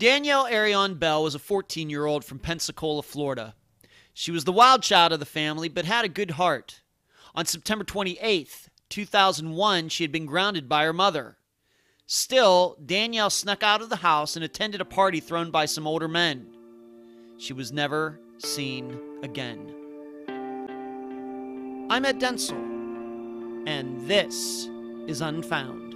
Danielle Arion Bell was a 14 year old from Pensacola, Florida. She was the wild child of the family, but had a good heart. On September 28th, 2001, she had been grounded by her mother. Still, Danielle snuck out of the house and attended a party thrown by some older men. She was never seen again. I'm Ed Dentzel, and this is Unfound.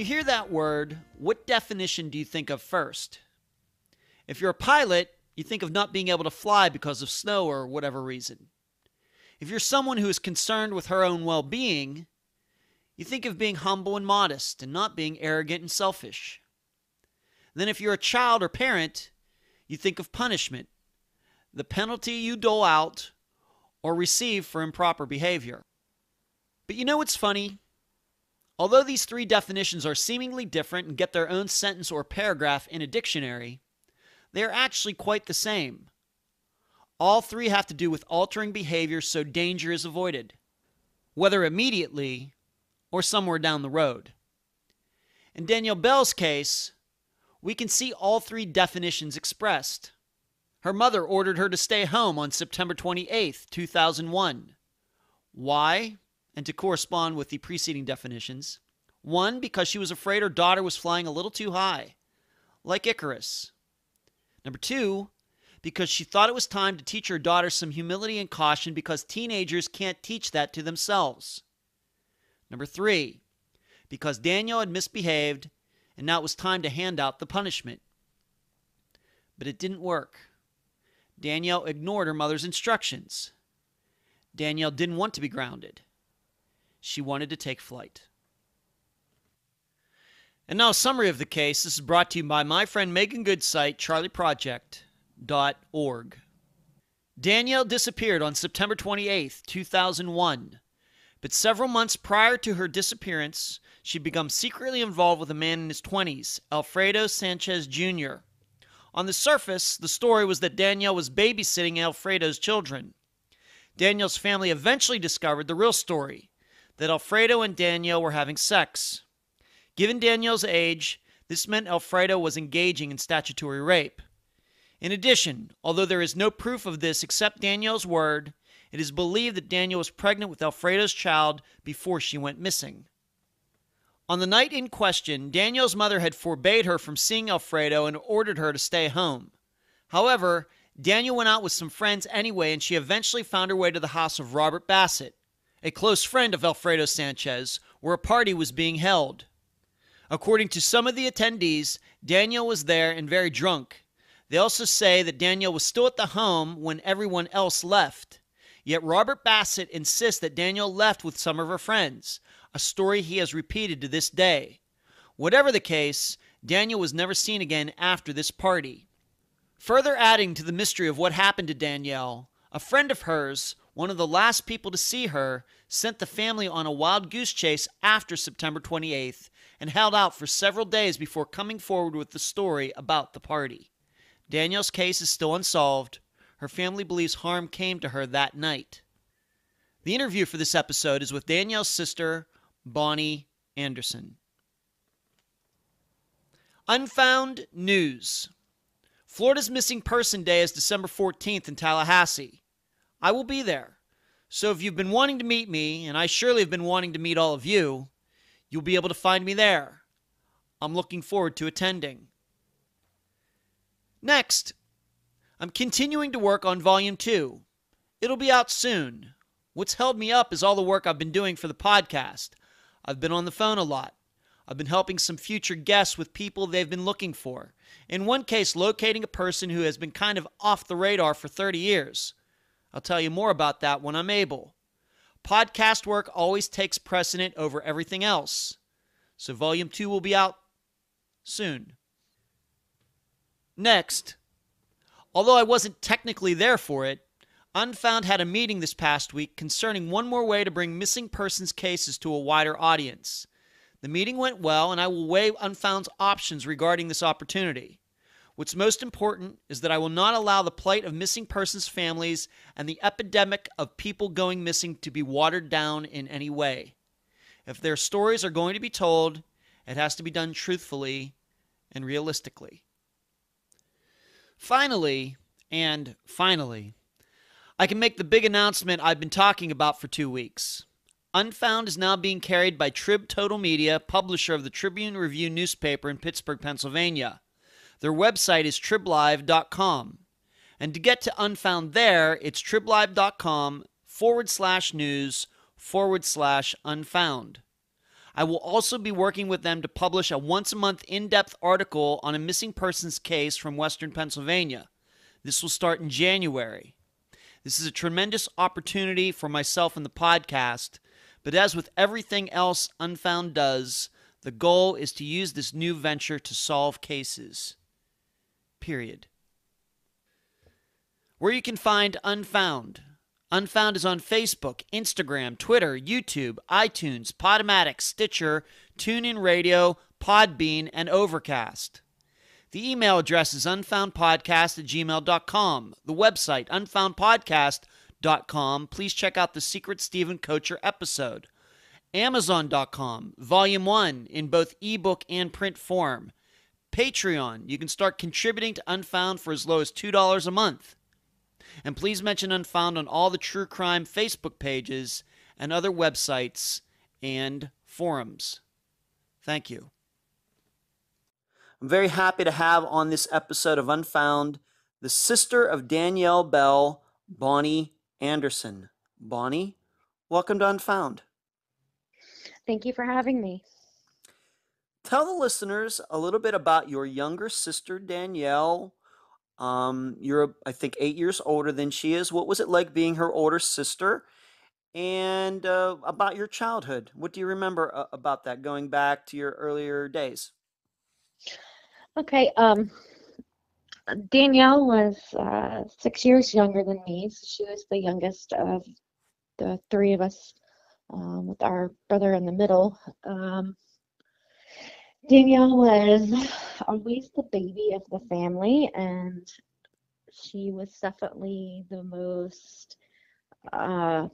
You hear that word, what definition do you think of first? If you're a pilot, you think of not being able to fly because of snow or whatever reason. If you're someone who is concerned with her own well being, you think of being humble and modest and not being arrogant and selfish. Then, if you're a child or parent, you think of punishment, the penalty you dole out or receive for improper behavior. But you know what's funny? Although these three definitions are seemingly different and get their own sentence or paragraph in a dictionary, they are actually quite the same. All three have to do with altering behavior so danger is avoided, whether immediately or somewhere down the road. In Danielle Bell's case, we can see all three definitions expressed. Her mother ordered her to stay home on September 28, 2001. Why? And to correspond with the preceding definitions. One, because she was afraid her daughter was flying a little too high, like Icarus. Number two, because she thought it was time to teach her daughter some humility and caution because teenagers can't teach that to themselves. Number three, because Danielle had misbehaved and now it was time to hand out the punishment. But it didn't work. Danielle ignored her mother's instructions. Danielle didn't want to be grounded she wanted to take flight. And now, a summary of the case. This is brought to you by my friend Meaghan Good's site, charleyproject.org. Danielle disappeared on September 28, 2001. But several months prior to her disappearance, she'd become secretly involved with a man in his 20s, Alfredo Sanchez Jr. On the surface, the story was that Danielle was babysitting Alfredo's children. Danielle's family eventually discovered the real story that Alfredo and Danielle were having sex. Given Danielle's age, this meant Alfredo was engaging in statutory rape. In addition, although there is no proof of this except Danielle's word, it is believed that Danielle was pregnant with Alfredo's child before she went missing. On the night in question, Danielle's mother had forbade her from seeing Alfredo and ordered her to stay home. However, Danielle went out with some friends anyway, and she eventually found her way to the house of Robert Bassett, a close friend of Alfredo Sanchez, where a party was being held. According to some of the attendees, Daniel was there and very drunk. They also say that Daniel was still at the home when everyone else left. Yet Robert Bassett insists that Daniel left with some of her friends, a story he has repeated to this day. Whatever the case, Daniel was never seen again after this party. Further adding to the mystery of what happened to Danielle, a friend of hers, one of the last people to see her, sent the family on a wild goose chase after September 28th and held out for several days before coming forward with the story about the party. Danielle's case is still unsolved. Her family believes harm came to her that night. The interview for this episode is with Danielle's sister, Bonnie Anderson. Unfound News Florida's Missing Person Day is December 14th in Tallahassee. I will be there. So if you've been wanting to meet me, and I surely have been wanting to meet all of you, you'll be able to find me there. I'm looking forward to attending. Next, I'm continuing to work on Volume 2. It'll be out soon. What's held me up is all the work I've been doing for the podcast. I've been on the phone a lot. I've been helping some future guests with people they've been looking for. In one case, locating a person who has been kind of off the radar for 30 years. I'll tell you more about that when I'm able. Podcast work always takes precedent over everything else. So, Volume 2 will be out soon. Next, Although I wasn't technically there for it, Unfound had a meeting this past week concerning one more way to bring missing persons cases to a wider audience. The meeting went well, and I will weigh Unfound's options regarding this opportunity. What's most important is that I will not allow the plight of missing persons families and the epidemic of people going missing to be watered down in any way. If their stories are going to be told, it has to be done truthfully and realistically. Finally, and finally, I can make the big announcement I've been talking about for two weeks. Unfound is now being carried by Trib Total Media, publisher of the Tribune Review newspaper in Pittsburgh, Pennsylvania. Their website is triblive.com. And to get to Unfound there, it's triblive.com forward slash news forward slash unfound. I will also be working with them to publish a once a month in depth article on a missing persons case from Western Pennsylvania. This will start in January. This is a tremendous opportunity for myself and the podcast, but as with everything else Unfound does, the goal is to use this new venture to solve cases. Period. Where you can find Unfound. Unfound is on Facebook, Instagram, Twitter, YouTube, iTunes, Podomatic, Stitcher, TuneIn Radio, Podbean, and Overcast. The email address is unfoundpodcast at gmail.com. The website, unfoundpodcast.com. Please check out the Secret Steven Koecher episode. Amazon.com, Volume 1, in both ebook and print form. Patreon, you can start contributing to Unfound for as low as $2 a month. And please mention Unfound on all the true crime Facebook pages and other websites and forums. Thank you. I'm very happy to have on this episode of Unfound the sister of Danielle Bell, Bonnie Anderson. Bonnie, welcome to Unfound. Thank you for having me. Tell the listeners a little bit about your younger sister, Danielle. Um, you're, I think, eight years older than she is. What was it like being her older sister? And uh, about your childhood. What do you remember uh, about that going back to your earlier days? Okay. Um, Danielle was uh, six years younger than me. So she was the youngest of the three of us, um, with our brother in the middle. Um, Danielle was always the baby of the family, and she was definitely the most uh,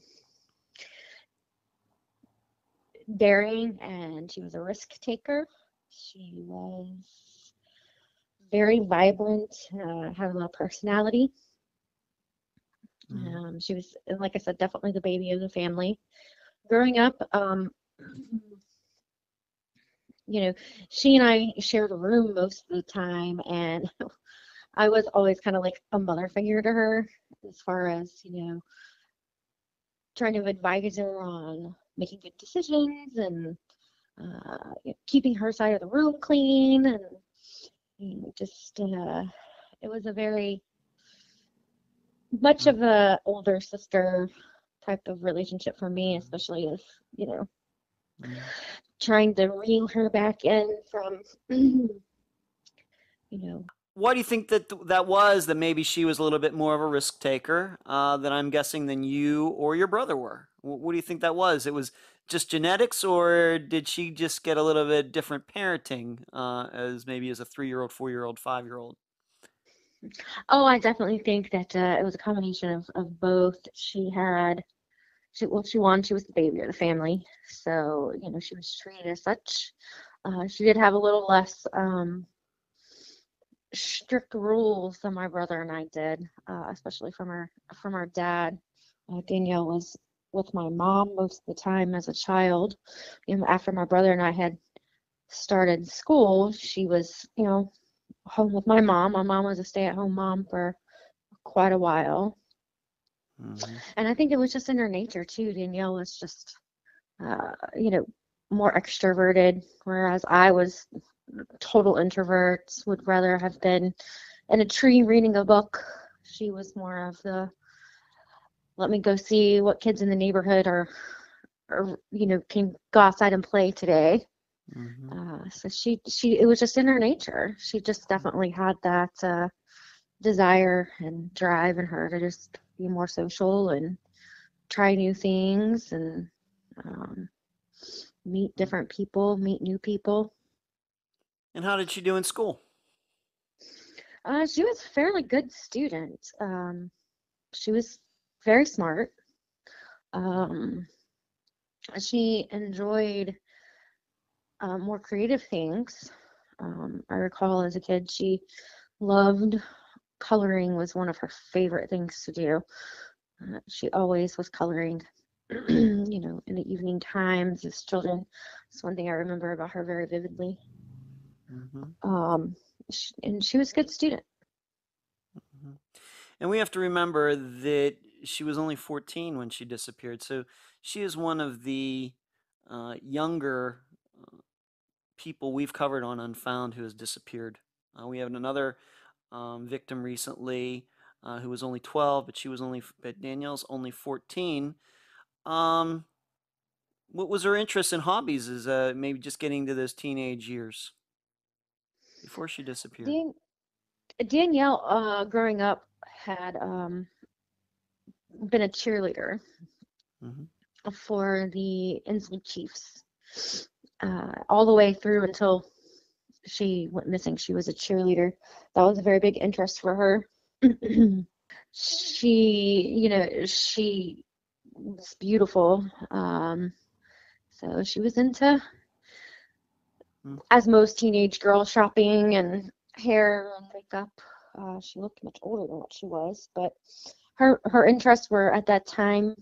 daring, and she was a risk taker. She was very vibrant, uh, had a lot of personality. Mm. Um, she was, like I said, definitely the baby of the family. Growing up, um, you know, she and I shared a room most of the time, and I was always kind of like a mother figure to her as far as, you know, trying to advise her on making good decisions and uh, keeping her side of the room clean and you know, just uh, it was a very much of a older sister type of relationship for me, especially as you know mm. Trying to reel her back in from you know why do you think that that was that maybe she was a little bit more of a risk taker uh, than I'm guessing than you or your brother were? What do you think that was? It was just genetics, or did she just get a little bit different parenting uh, as maybe as a three year old, four year old, five year old? Oh, I definitely think that uh, it was a combination of, of both. She had, she well, she won. She was the baby of the family, so you know she was treated as such. Uh, she did have a little less um, strict rules than my brother and I did, uh, especially from our from our dad. Uh, Danielle was with my mom most of the time as a child. You know, after my brother and I had started school, she was, you know, home with my mom. My mom was a stay-at-home mom for quite a while. Mm-hmm. And I think it was just in her nature too. Danielle was just, uh, you know, more extroverted, whereas I was total introvert. Would rather have been in a tree reading a book. She was more of the let me go see what kids in the neighborhood are, or you know, can go outside and play today. Mm-hmm. Uh, so she she it was just in her nature. She just definitely had that uh, desire and drive in her to just be more social and try new things and um, meet different people, meet new people. And how did she do in school? Uh, she was a fairly good student. Um, she was very smart. Um, she enjoyed uh, more creative things. Um, I recall as a kid, she loved coloring was one of her favorite things to do. Uh, she always was coloring, you know, in the evening times as children. It's one thing I remember about her very vividly. Mm-hmm. Um, she, and she was a good student. Mm-hmm. And we have to remember that she was only 14 when she disappeared. So she is one of the uh, younger uh, people we've covered on Unfound who has disappeared. Uh, we have another um, victim recently uh, who was only 12, but she was only, but Danielle's only 14. Um, what was her interest in hobbies? Is uh, maybe just getting to those teenage years before she disappeared. Dan- Danielle, uh, growing up, had um, been a cheerleader mm-hmm. for the Ensley Chiefs uh, all the way through until she went missing. She was a cheerleader. That was a very big interest for her. she, you know, she was beautiful. Um, so she was into, as most teenage girls, shopping and hair and makeup. Uh, she looked much older than what she was, but her her interests were at that time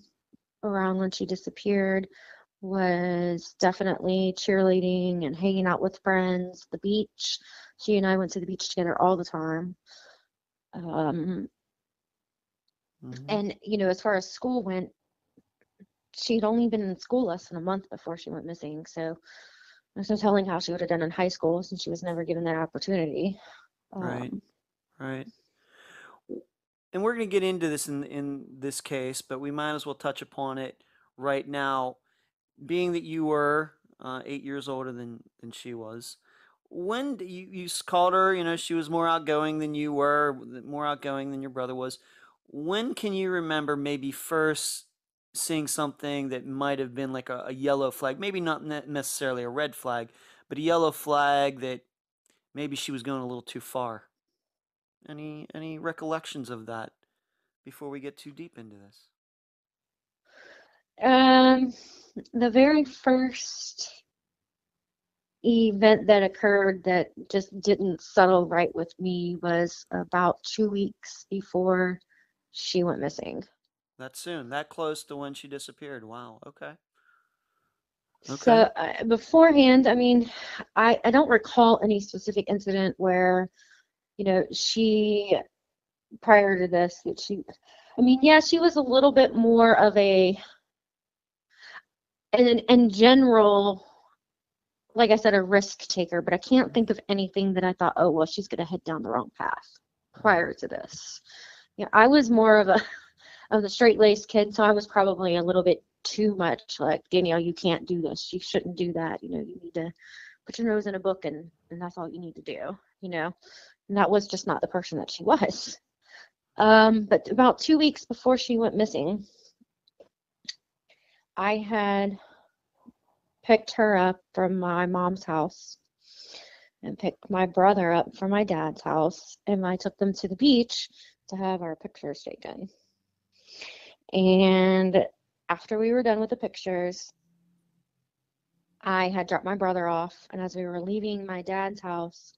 around when she disappeared was definitely cheerleading and hanging out with friends, the beach. She and I went to the beach together all the time. Um, mm-hmm. And, you know, as far as school went, she'd only been in school less than a month before she went missing. So there's no telling how she would have done in high school since she was never given that opportunity. Right. Um, right. And we're going to get into this in in this case, but we might as well touch upon it right now being that you were uh, eight years older than than she was, when you you called her, you know, she was more outgoing than you were, more outgoing than your brother was. When can you remember maybe first seeing something that might have been like a, a yellow flag, maybe not necessarily a red flag, but a yellow flag that maybe she was going a little too far? Any any recollections of that before we get too deep into this? Um the very first event that occurred that just didn't settle right with me was about two weeks before she went missing. That soon, that close to when she disappeared. Wow. Okay. Okay. So uh, beforehand, I mean, I, I don't recall any specific incident where, you know, she prior to this that she, I mean, yeah, she was a little bit more of a and in, in general, like I said, a risk taker, but I can't think of anything that I thought, oh, well, she's going to head down the wrong path prior to this. Yeah, I was more of a of the straight laced kid, so I was probably a little bit too much like Danielle, you can't do this. You shouldn't do that. You know, you need to put your nose in a book and, and that's all you need to do, you know. And that was just not the person that she was. Um, but about two weeks before she went missing, I had picked her up from my mom's house and picked my brother up from my dad's house, and I took them to the beach to have our pictures taken. And after we were done with the pictures, I had dropped my brother off, and as we were leaving my dad's house,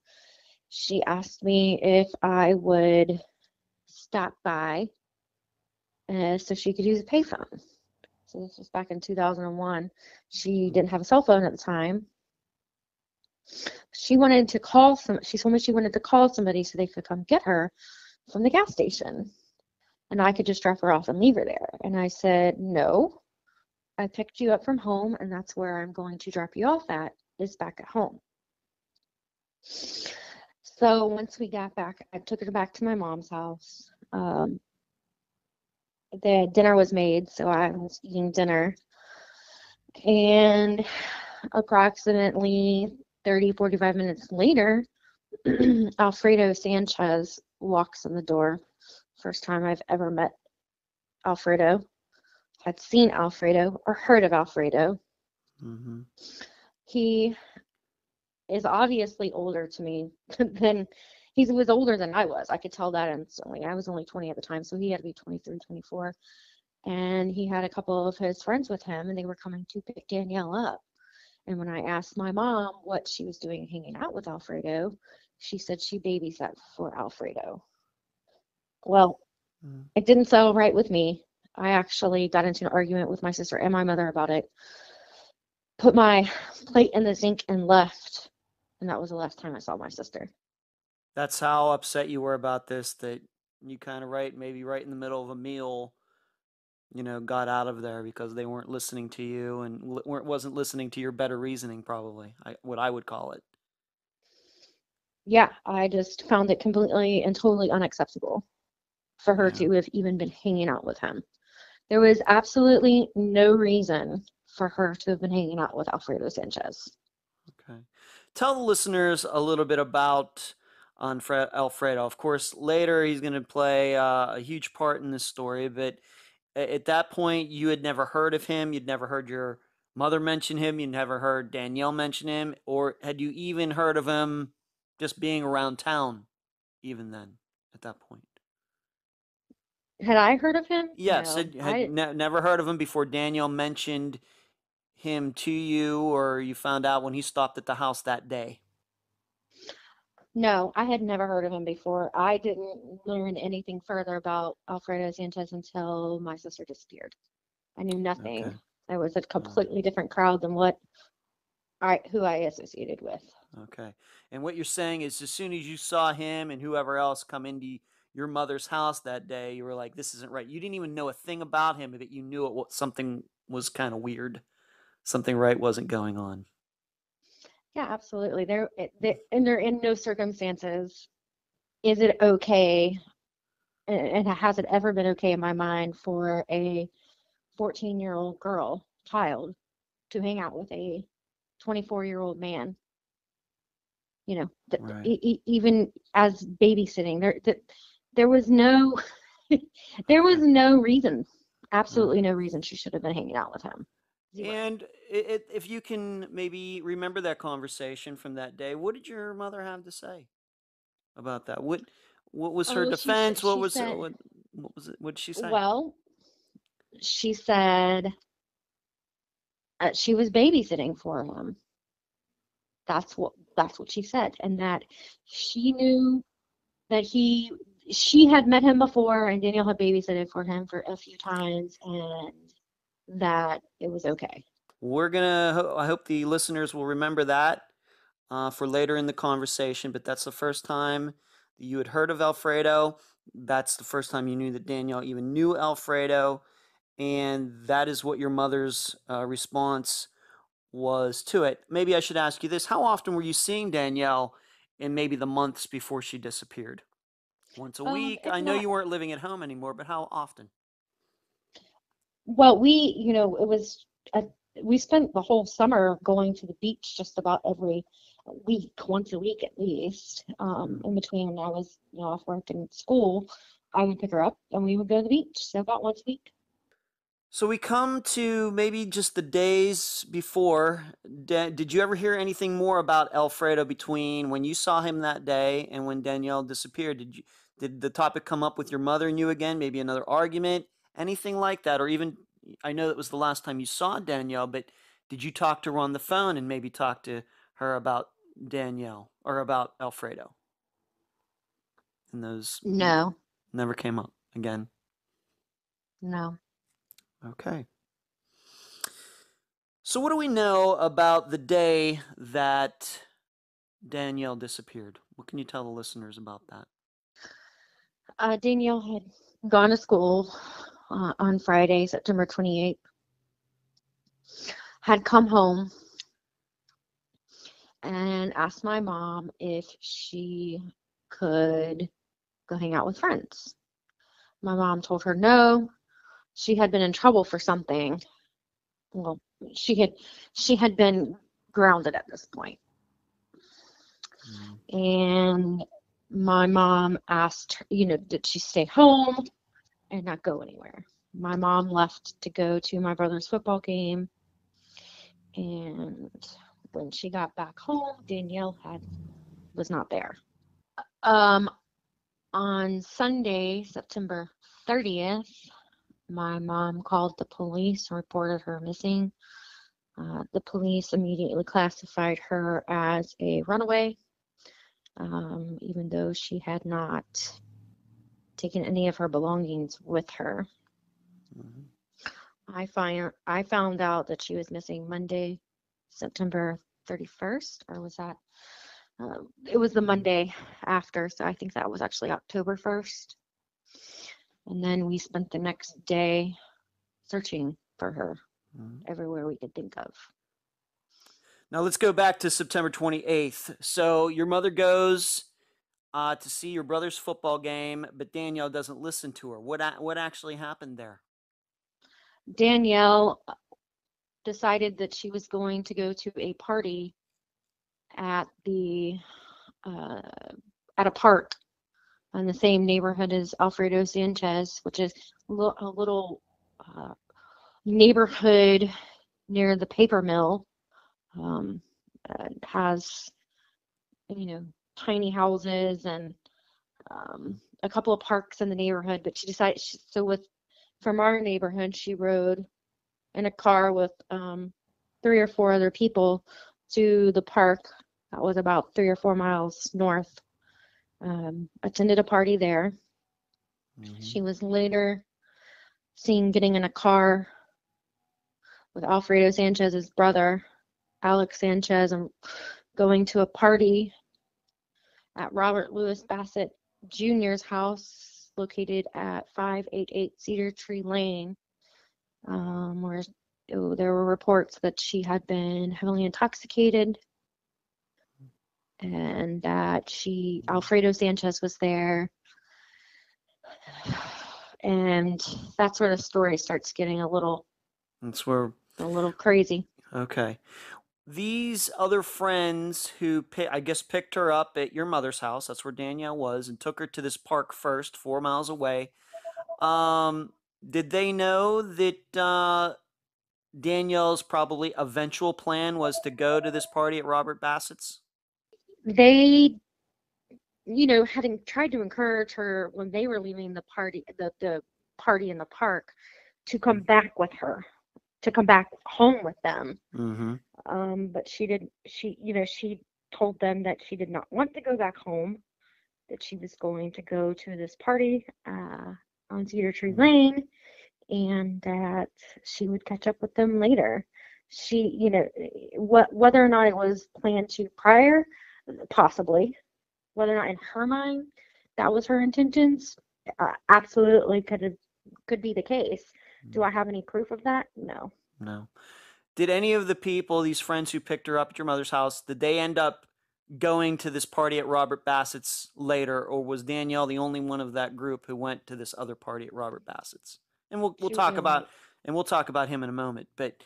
she asked me if I would stop by uh, so she could use a payphone. So this was back in 2001. She didn't have a cell phone at the time. She wanted to call some. She told me she wanted to call somebody so they could come get her from the gas station, and I could just drop her off and leave her there. And I said, no. I picked you up from home, and that's where I'm going to drop you off at. Is back at home. So once we got back, I took her back to my mom's house. Um, the dinner was made, so I was eating dinner. And approximately 30, 45 minutes later, Alfredo Sanchez walks in the door. First time I've ever met Alfredo, had seen Alfredo or heard of Alfredo. Mm-hmm. He is obviously older to me than he was older than I was. I could tell that instantly. I was only 20 at the time, so he had to be 23, 24. And he had a couple of his friends with him, and they were coming to pick Danielle up. And when I asked my mom what she was doing hanging out with Alfredo, she said she babysat for Alfredo. Well, Mm. it didn't settle right with me. I actually got into an argument with my sister and my mother about it. Put my plate in the sink and left. And that was the last time I saw my sister. That's how upset you were about this that you kind of right, maybe right in the middle of a meal, you know, got out of there because they weren't listening to you and weren't wasn't listening to your better reasoning, probably. I, what I would call it. Yeah, I just found it completely and totally unacceptable for her Yeah. to have even been hanging out with him. There was absolutely no reason for her to have been hanging out with Alfredo Sanchez. Okay. Tell the listeners a little bit about Alfre- Alfredo. Of course, later he's going to play uh, a huge part in this story, but at that point, you had never heard of him. You'd never heard your mother mention him. You'd never heard Danielle mention him. Or had you even heard of him just being around town, even then, at that point? Had I heard of him? Yes, No, had, had I, ne- never heard of him before Danielle mentioned him to you, or you found out when he stopped at the house that day. No, I had never heard of him before. I didn't learn anything further about Alfredo Sanchez until my sister disappeared. I knew nothing. Okay. It was a completely different crowd than what I who I associated with. Okay. And what you're saying is as soon as you saw him and whoever else come into your mother's house that day, you were like, this isn't right. You didn't even know a thing about him, but you knew it was something was kind of weird. Something right wasn't going on. Yeah, absolutely. There, there, and there in no circumstances is it okay, and, and has it ever been okay in my mind for a 14-year-old girl, child, to hang out with a 24-year-old man? You know, th- Right. e- e- even as babysitting, there, th- there was no, there was no reason, absolutely no reason she should have been hanging out with him. Zero. And i i if you can maybe remember that conversation from that day, what did your mother have to say about that? What what was her Oh, she defense? What she was said- what, what was it? What did she say? Well, she said uh, she was babysitting for him. That's what that's what she said, and that she knew that he she had met him before, and Daniel had babysitted for him for a few times, and that it was okay. We're gonna. I hope the listeners will remember that uh, for later in the conversation. But that's the first time that you had heard of Alfredo. That's the first time you knew that Danielle even knew Alfredo, and that is what your mother's uh, response was to it. Maybe I should ask you this: How often were you seeing Danielle in maybe the months before she disappeared? Once a Um, week. I know not- you weren't living at home anymore, but how often? Well, we, you know, it was a, we spent the whole summer going to the beach just about every week, once a week at least. Um, in between I was, you know, off work and school, I would pick her up and we would go to the beach. So about once a week. So we come to maybe just the days before. Did you ever hear anything more about Alfredo between when you saw him that day and when Danielle disappeared? Did you did the topic come up with your mother and you again? Maybe another argument, anything like that, or even I know that was the last time you saw Danielle, but did you talk to her on the phone and maybe talk to her about Danielle or about Alfredo? And those No, never came up again. no. Okay. So, what do we know about the day that Danielle disappeared? What can you tell the listeners about that? Uh, Danielle had gone to school uh, on Friday, September 28th, had come home and asked my mom if she could go hang out with friends. My mom told her no. She had been in trouble for something. Well, she had she had been grounded at this point. And my mom asked, you know, did she stay home and not go anywhere? My mom left to go to my brother's football game. And when she got back home, Danielle had was not there. Um, on Sunday, September 30th, my mom called the police and reported her missing. Uh, the police immediately classified her as a runaway, um, even though she had not taken any of her belongings with her. Mm-hmm. I find I found out that she was missing Monday, September 31st, or was that? Uh, it was the Monday after, so I think that was actually October 1st. And then we spent the next day searching for her mm-hmm. everywhere we could think of. Now let's go back to September 28th. So your mother goes uh, to see your brother's football game, but Danielle doesn't listen to her. What what actually happened there? Danielle uh, decided that she was going to go to a party at the uh, at a park in the same neighborhood as Alfredo Sanchez, which is a little, uh, neighborhood near the paper mill. Um, has you know tiny houses and um, a couple of parks in the neighborhood. But she decided she, so with from our neighborhood, she rode in a car with um, three or four other people to the park that was about three or four miles north um, attended a party there. Mm-hmm. She was later seen getting in a car with Alfredo Sanchez's brother, Alex Sanchez, and going to a party at Robert Louis Bassett Jr.'s house located at 588 Cedar Tree Lane, um, where oh, there were reports that she had been heavily intoxicated and that she Alfredo Sanchez was there. And that's where the story starts getting a little that's where a little crazy. Okay. These other friends who I guess picked her up at your mother's house, that's where Danielle was, and took her to this park first, four miles away. Um, did they know that uh, Danielle's probably eventual plan was to go to this party at Robert Bassett's? they you know having tried to encourage her when they were leaving the party the, the party in the park to come back with her to come back home with them mm-hmm. um, but she did she you know she told them that she did not want to go back home that she was going to go to this party uh, on cedar tree lane and that she would catch up with them later she you know what whether or not it was planned to prior possibly. Whether or not in her mind that was her intentions, uh, absolutely could have could be the case. Do I have any proof of that? No. No. Did any of the people, these friends who picked her up at your mother's house, did they end up going to this party at Robert Bassett's later, or was Danielle the only one of that group who went to this other party at Robert Bassett's? And we'll we'll talk about and we'll talk about him in a moment. But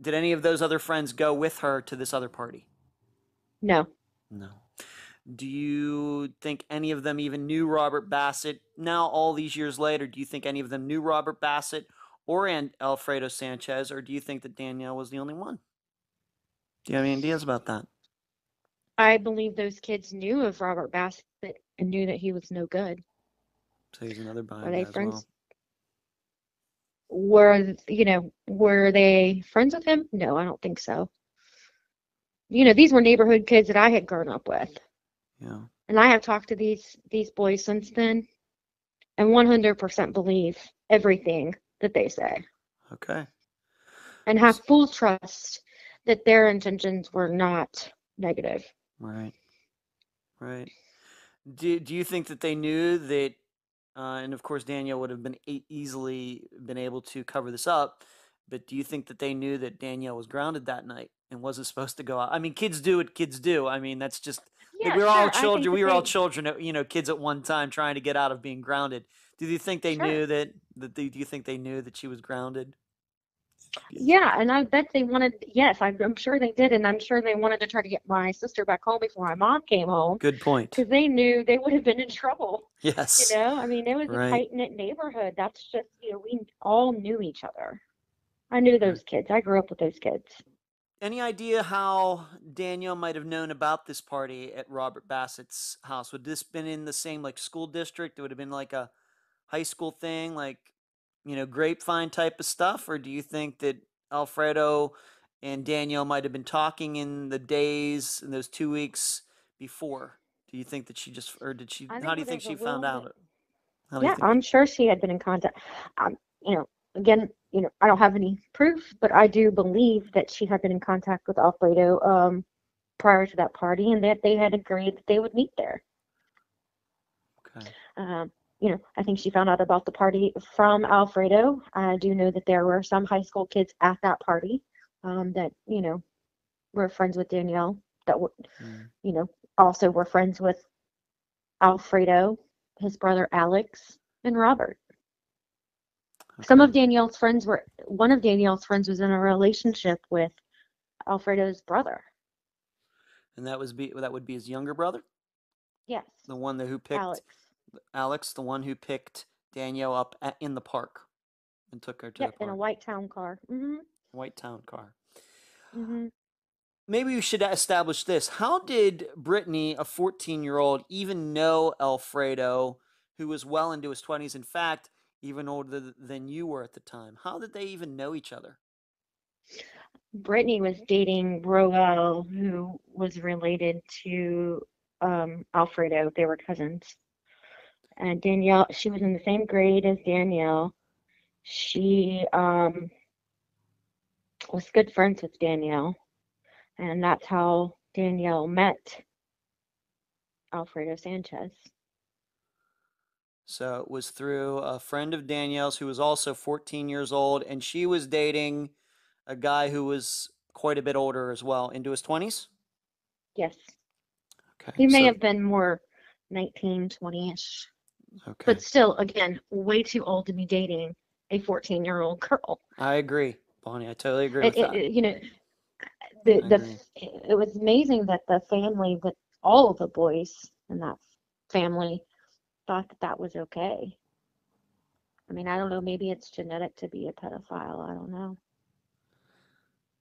did any of those other friends go with her to this other party? No. No. Do you think any of them even knew Robert Bassett? Now, all these years later, do you think any of them knew Robert Bassett or and Alfredo Sanchez, or do you think that Danielle was the only one? Do you have any ideas about that? I believe those kids knew of Robert Bassett and knew that he was no good. So he's another bad Are they friends? Well. Were you know were they friends with him? No, I don't think so you know, these were neighborhood kids that I had grown up with. Yeah. And I have talked to these these boys since then and 100% believe everything that they say. Okay. And have full trust that their intentions were not negative. Right. Right. Do, do you think that they knew that, uh, and of course Danielle would have been e- easily been able to cover this up, but do you think that they knew that Danielle was grounded that night and wasn't supposed to go out? I mean, kids do what kids do. I mean, that's just yeah, we were sure. all children. We were they... all children, you know, kids at one time trying to get out of being grounded. Do you think they sure. knew that? That do you think they knew that she was grounded? Yeah, and I bet they wanted, yes, I'm, I'm sure they did, and I'm sure they wanted to try to get my sister back home before my mom came home Good point. because they knew they would have been in trouble. Yes. You know, I mean, it was Right. a tight knit neighborhood. That's just, you know, we all knew each other. I knew those kids. I grew up with those kids. Any idea how Danielle might have known about this party at Robert Bassett's house? Would this been in the same like school district? It would have been like a high school thing, like you know, grapevine type of stuff, or do you think that Alfredo and Danielle might have been talking in the days in those two weeks before? Do you think that she just, or did she? How do you think she found little out? Yeah? I'm sure she had been in contact. Um, you know, again, you know, I don't have any proof, but I do believe that she had been in contact with Alfredo um, prior to that party, and that they had agreed that they would meet there. Okay. Um, you know, I think she found out about the party from Alfredo. I do know that there were some high school kids at that party um, that you know were friends with Danielle. That were, Mm. you know, also were friends with Alfredo, his brother Alex, and Robert. Some of Danielle's friends were one of Danielle's friends was in a relationship with Alfredo's brother. And that was be that would be his younger brother, Yes, the one that who picked Alex. Alex, the one who picked Danielle up at, in the park and took her to Yep, the in a white town car. Mm-hmm. White town car. Mm-hmm. Maybe we should establish this. How did Brittany, a 14 year old, even know Alfredo, who was well into his 20s? In fact, even older than you were at the time. How did they even know each other? Brittany was dating Roel, who was related to um, Alfredo. They were cousins. And Danielle, she was in the same grade as Danielle. She um, was good friends with Danielle. And that's how Danielle met Alfredo Sanchez. So it was through a friend of Danielle's who was also 14 years old, and she was dating a guy who was quite a bit older as well, into his 20s. Yes. Okay. He may so- have been more 19, 20-ish. Okay. But still, again, way too old to be dating a 14-year-old girl. I agree, Bonnie. I totally agree it, with it, that. you know the I the agree. it was amazing that the family that all of the boys in that family thought that that was okay i mean i don't know maybe it's genetic to be a pedophile i don't know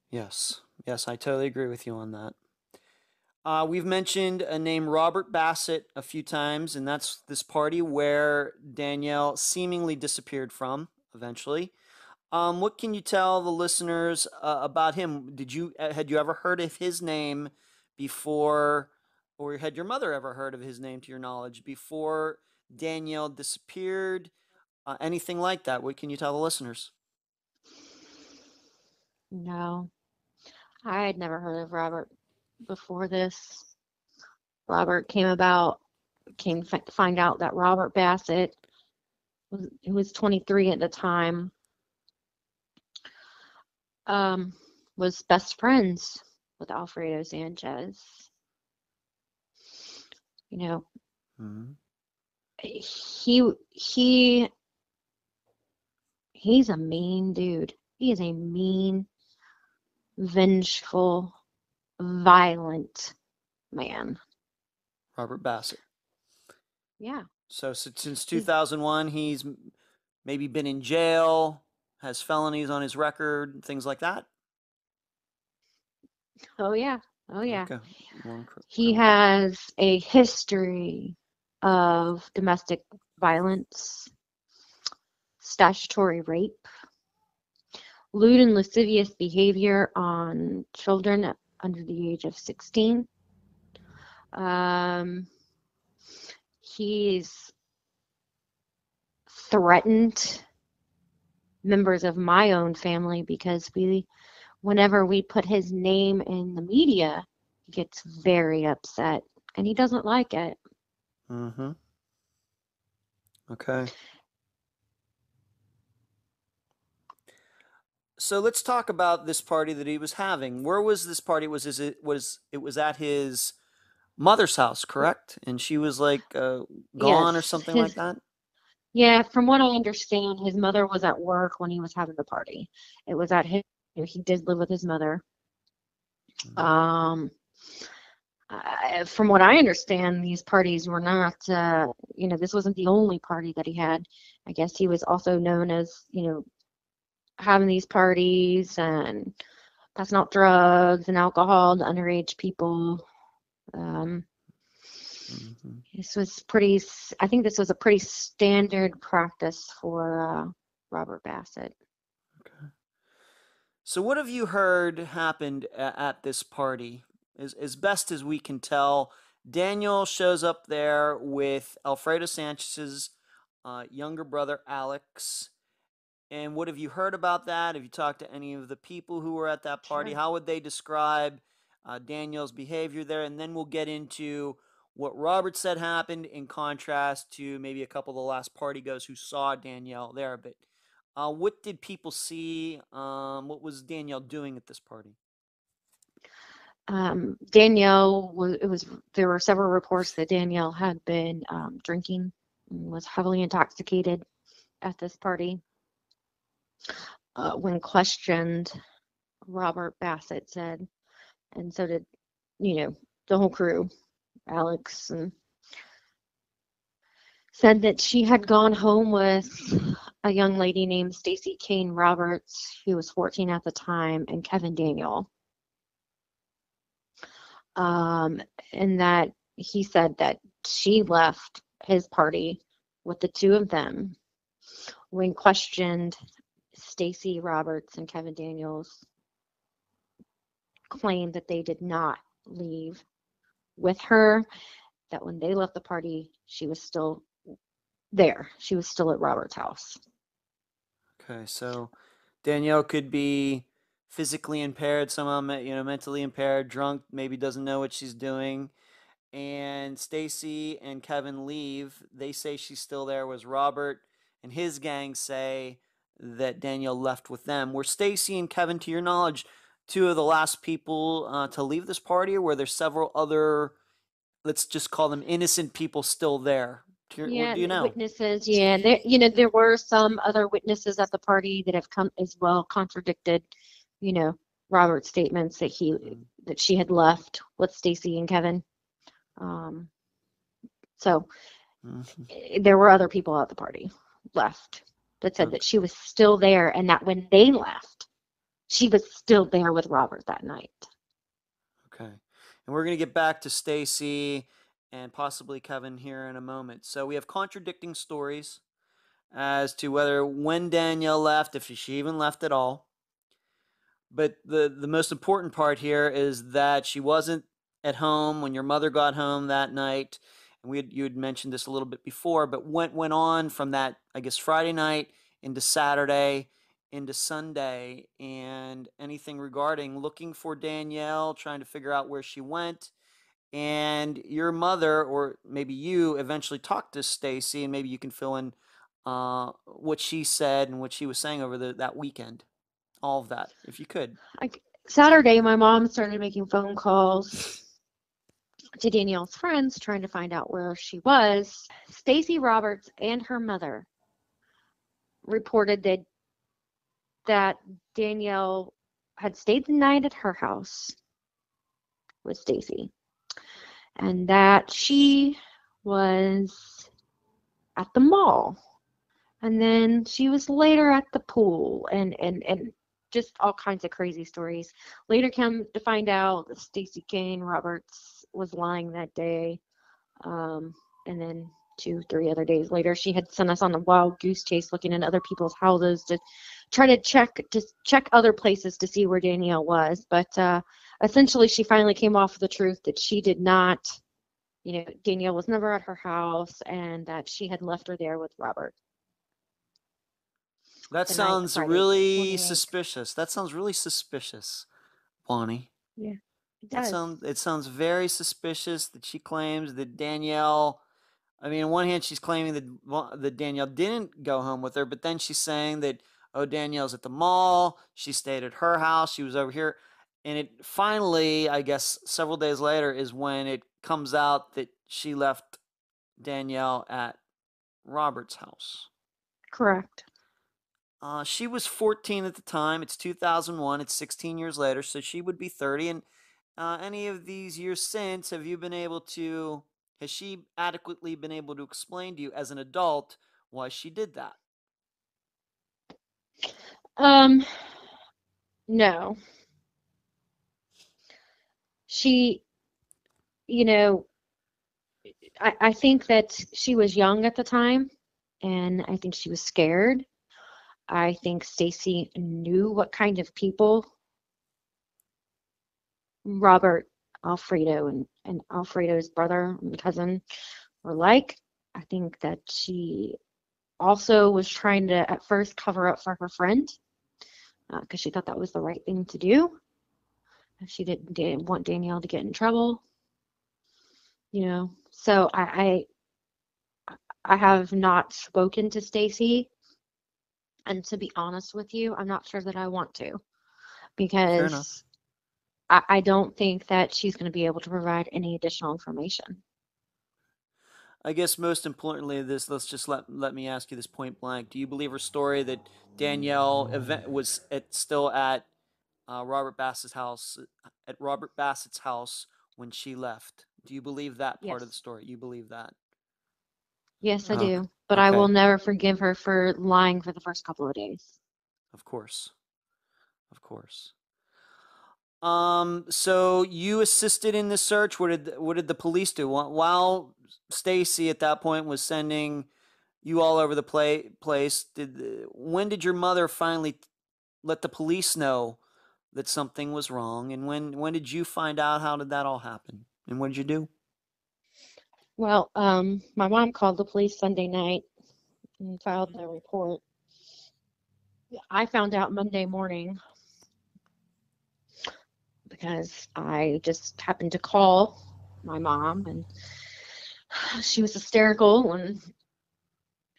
Yes, yes, I totally agree with you on that. Uh, we've mentioned a name Robert Bassett a few times, and that's this party where Danielle seemingly disappeared from eventually. Um, what can you tell the listeners uh, about him? Did you uh, had you ever heard of his name before, or had your mother ever heard of his name to your knowledge before Danielle disappeared? Uh, anything like that? What can you tell the listeners? no i had never heard of robert before this robert came about came to find out that robert bassett was who was 23 at the time um was best friends with alfredo sanchez. You know hmm he he he's a mean dude. He is a mean vengeful violent man Robert Bassett. yeah So, si- since 2001, he's maybe been in jail, has felonies on his record, things like that. oh yeah oh yeah Okay. He has a history of domestic violence statutory rape lewd and lascivious behavior on children under the age of 16 um, he's threatened members of my own family because we whenever we put his name in the media he gets very upset and he doesn't like it Mhm. Okay. So let's talk about this party that he was having. Where was this party? Was is it was it was at his mother's house, correct? And she was like uh, gone or Yes, something like that. Yeah, from what I understand, his mother was at work when he was having the party. It was at his, he did live with his mother. Mm-hmm. Um, from what I understand, these parties were not, uh, you know, this wasn't the only party that he had. I guess he was also known as, you know, having these parties and passing out drugs and alcohol to underage people. Um, Mhm. this was pretty, I think this was a pretty standard practice for uh, Robert Bassett. Okay. So, what have you heard happened at this party? As, as best as we can tell, Danielle shows up there with Alfredo Sanchez's uh, younger brother, Alex. And what have you heard about that? Have you talked to any of the people who were at that party? Sure. How would they describe uh, Danielle's behavior there? And then we'll get into what Robert said happened in contrast to maybe a couple of the last party goers who saw Danielle there. But uh, what did people see? Um, what was Danielle doing at this party? Um, Danielle was, it was, there were several reports that Danielle had been um, drinking was heavily intoxicated at this party. Uh, when questioned, Robert Bassett said, and so did, you know, the whole crew, Alex, and said that she had gone home with a young lady named Stacy Kane Roberts, who was 14 at the time, and Kevin Daniel. Um, and that he said that she left his party with the two of them. When questioned, Stacy Roberts and Kevin Daniels claimed that they did not leave with her, that when they left the party, she was still there. She was still at Robert's house. Okay, so Danielle could be physically impaired, somehow me- you know mentally impaired, drunk, maybe doesn't know what she's doing. And Stacy and Kevin leave. They say she's still there. Was Robert and his gang say that Danielle left with them? Were Stacy and Kevin, to your knowledge, two of the last people uh, to leave this party, or were there several other, let's just call them innocent people, still there? Your, Yeah, do you know? witnesses. Yeah, there, you know, there were some other witnesses at the party that have come as well contradicted, you know, Robert's statements that he Mhm. that she had left with Stacy and Kevin. Um, so Mhm. eh, there were other people at the party left that said Okay. that she was still there and that when they left, she was still there with Robert that night. Okay. And we're going to get back to Stacy and possibly Kevin here in a moment. So we have contradicting stories as to whether when Danielle left, if she even left at all. But the the most important part here is that she wasn't at home when your mother got home that night. We had, you had mentioned this a little bit before, but went went on from that I guess Friday night into Saturday into Sunday and anything regarding looking for Danielle, trying to figure out where she went. And your mother, or maybe you, eventually talked to Stacy, and maybe you can fill in uh, what she said and what she was saying over the, that weekend. All of that, if you could. Like Saturday, my mom started making phone calls to Danielle's friends trying to find out where she was. Stacy Roberts and her mother reported that that Danielle had stayed the night at her house with Stacy. And that she was at the mall. And then she was later at the pool and and and just all kinds of crazy stories. Later come to find out stacy kane roberts was lying that day um, and then two three other days later she had sent us on a wild goose chase looking in other people's houses to try to check to check other places to see where danielle was but uh, essentially she finally came off with the truth that she did not you know danielle was never at her house and that she had left her there with robert That The sounds really suspicious. That sounds really suspicious, Bonnie. It does sounds it sounds very suspicious that she claims that Danielle. I mean, on one hand, she's claiming that that Danielle didn't go home with her, but then she's saying that oh, Danielle's at the mall. She stayed at her house. She was over here, and it finally, I guess, several days later, is when it comes out that she left Danielle at Robert's house. Correct. Uh, she was 14 at the time. It's 2001. It's 16 years later, so she would be 30. And uh, any of these years since, have you been able to, has she adequately been able to explain to you as an adult why she did that? Um, no. She, you know, I, I think that she was young at the time, and I think she was scared. I think Stacy knew what kind of people Robert, Alfredo, and, and Alfredo's brother and cousin were like. I think that she also was trying to at first cover up for her friend because uh, she thought that was the right thing to do. She didn't, didn't want Danielle to get in trouble. You know, so I, I I have not spoken to Stacy, and to be honest with you, I'm not sure that I want to, because I, I don't think that she's going to be able to provide any additional information. I guess most importantly, this let's just let let me ask you this point blank: Do you believe her story that Danielle event was at, still at uh, Robert Bassett's house at Robert Bassett's house when she left? Do you believe that part Yes. of the story? You believe that? Yes, I Oh, do, but I will never forgive her for lying for the first couple of days. Of course, of course. Um. So you assisted in the search. What did what did the police do while Stacy at that point was sending you all over the play, place? Did when did your mother finally let the police know that something was wrong? And when when did you find out? How did that all happen? And what did you do? Well, um, my mom called the police Sunday night and filed the report. I found out Monday morning because I just happened to call my mom and she was hysterical and it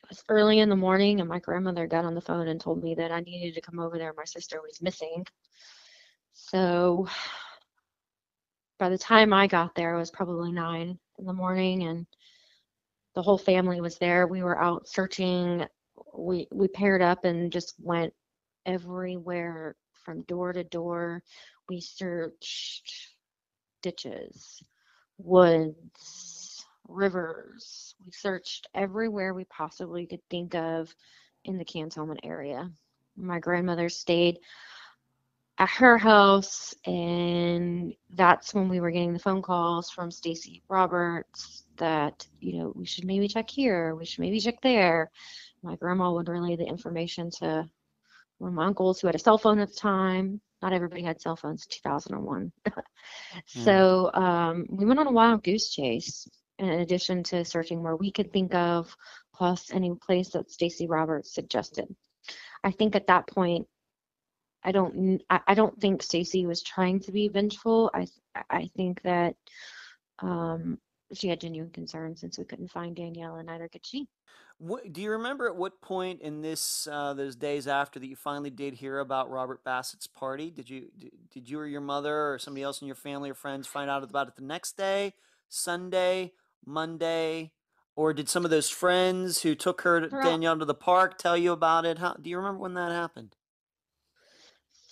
was early in the morning and my grandmother got on the phone and told me that I needed to come over there. My sister was missing. So by the time I got there, it was probably nine in the morning and the whole family was there. We were out searching. We we paired up and just went everywhere from door to door. We searched ditches, woods, rivers. We searched everywhere we possibly could think of in the Cantonment area. My grandmother stayed at her house, and that's when we were getting the phone calls from Stacy Roberts that, you know, we should maybe check here, we should maybe check there. My grandma would relay the information to one of my uncles who had a cell phone at the time. Not everybody had cell phones, in 2001. So um, we went on a wild goose chase in addition to searching where we could think of, plus any place that Stacy Roberts suggested. I think at that point, I don't, I, I don't think Stacy was trying to be vengeful. I, I think that um, she had genuine concerns since we couldn't find Danielle, and neither could she. What, do you remember at what point in this uh, those days after that you finally did hear about Robert Bassett's party? Did you did, did you or your mother or somebody else in your family or friends find out about it the next day, Sunday, Monday, or did some of those friends who took her to Danielle to the park tell you about it? How do you remember when that happened?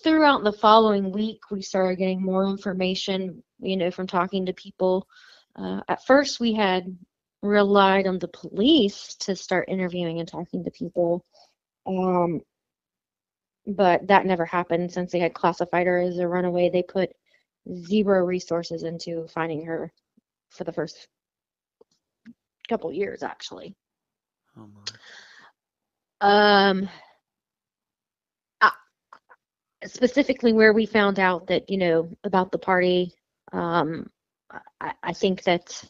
throughout the following week, we started getting more information, you know, from talking to people. Uh, at first, we had relied on the police to start interviewing and talking to people, um, but that never happened since they had classified her as a runaway. They put zero resources into finding her for the first couple years, actually. Oh my. Um, uh, specifically where we found out that, you know, about the party, um, I, I think that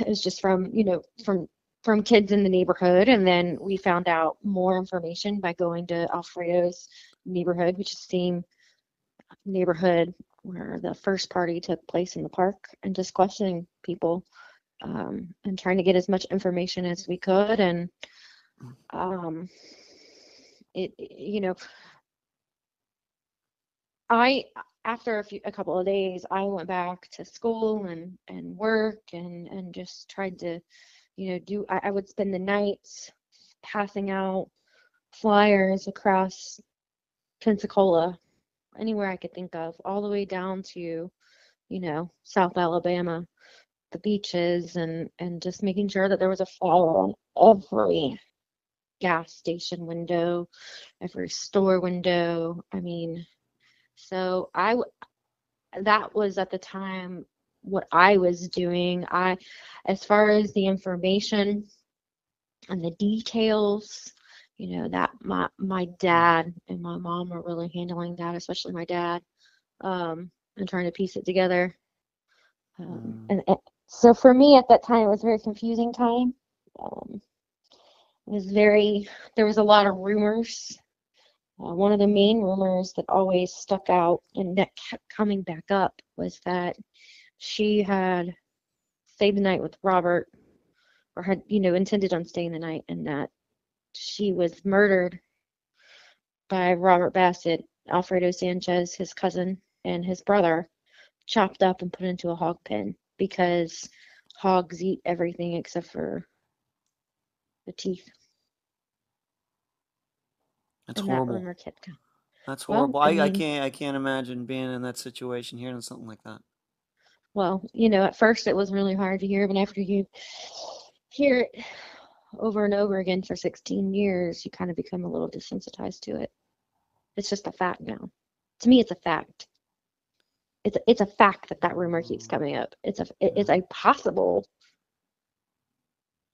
it was just from, you know, from from kids in the neighborhood, and then we found out more information by going to Alfredo's neighborhood, which is the same neighborhood where the first party took place in the park, and just questioning people um, and trying to get as much information as we could, and um, it, it- you know, I after a few a couple of days, I went back to school and and work and and just tried to, you know, do I, I would spend the nights passing out flyers across Pensacola, anywhere I could think of, all the way down to, you know, South Alabama, the beaches, and and just making sure that there was a flyer on every gas station window, every store window. I mean, so I, that was at the time what I was doing. I, as far as the information and the details, you know, that my my dad and my mom were really handling that, especially my dad, um, and trying to piece it together. Um, Mm. and, and so for me at that time, it was a very confusing time. Um, it was very, there was a lot of rumors. Uh, one of the main rumors that always stuck out and that kept coming back up was that she had stayed the night with Robert or had, you know, intended on staying the night and that she was murdered by Robert Bassett, Alfredo Sanchez, his cousin, and his brother, chopped up and put into a hog pen because hogs eat everything except for the teeth. That's that horrible. rumor kept coming. That's horrible. I I, I mean- can't I can't imagine being in that situation, hearing something like that. Well, you know, at first it was really hard to hear, but after you hear it over and over again for 16 years, you kind of become a little desensitized to it. It's just a fact now. To me, it's a fact. It's a, it's a fact that that rumor keeps Mm. coming up. It's a it- it's a possible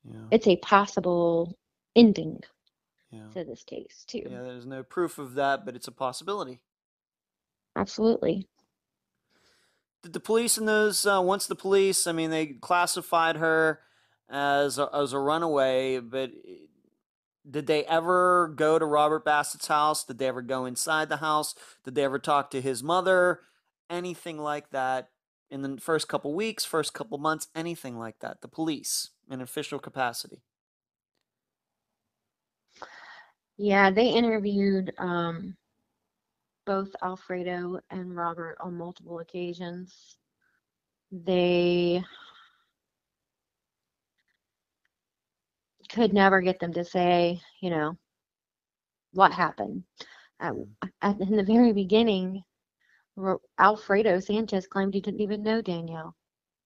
Yeah. it's a possible ending Yeah. to this case too. Yeah, there's no proof of that, but it's a possibility. Absolutely. Did the police in those uh, once the police, I mean, they classified her as a, as a runaway, but did they ever go to Robert Bassett's house? Did they ever go inside the house? Did they ever talk to his mother? Anything like that in the first couple weeks, first couple months, anything like that? The police in official capacity. Yeah, they interviewed um, both Alfredo and Robert on multiple occasions. They could never get them to say, you know, what happened. At, at, in the very beginning, Alfredo Sanchez claimed he didn't even know Danielle,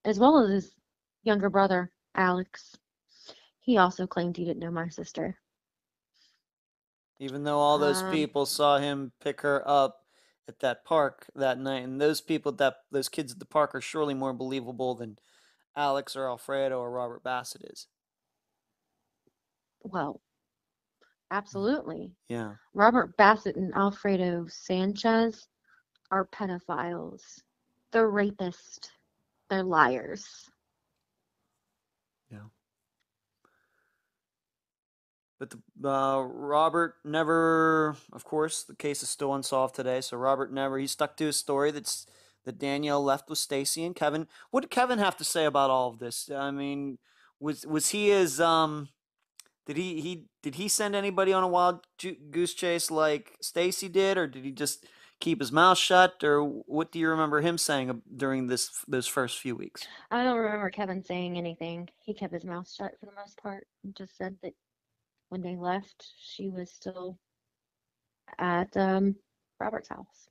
as well as his younger brother, Alex. He also claimed he didn't know my sister. Even though all those Um, people saw him pick her up at that park that night, and those people that those kids at the park are surely more believable than Alex or Alfredo or Robert Bassett is. Well, absolutely. Yeah. Robert Bassett and Alfredo Sanchez are pedophiles. They're rapists. They're liars. But the, uh, Robert never, of course, the case is still unsolved today. So Robert never, he stuck to his story that's that Danielle left with Stacy and Kevin. What did Kevin have to say about all of this? I mean, was was he as um, did he he did he send anybody on a wild goose chase like Stacy did, or did he just keep his mouth shut, or what do you remember him saying during this those first few weeks? I don't remember Kevin saying anything. He kept his mouth shut for the most part and just said that when they left, she was still at um, Robert's house.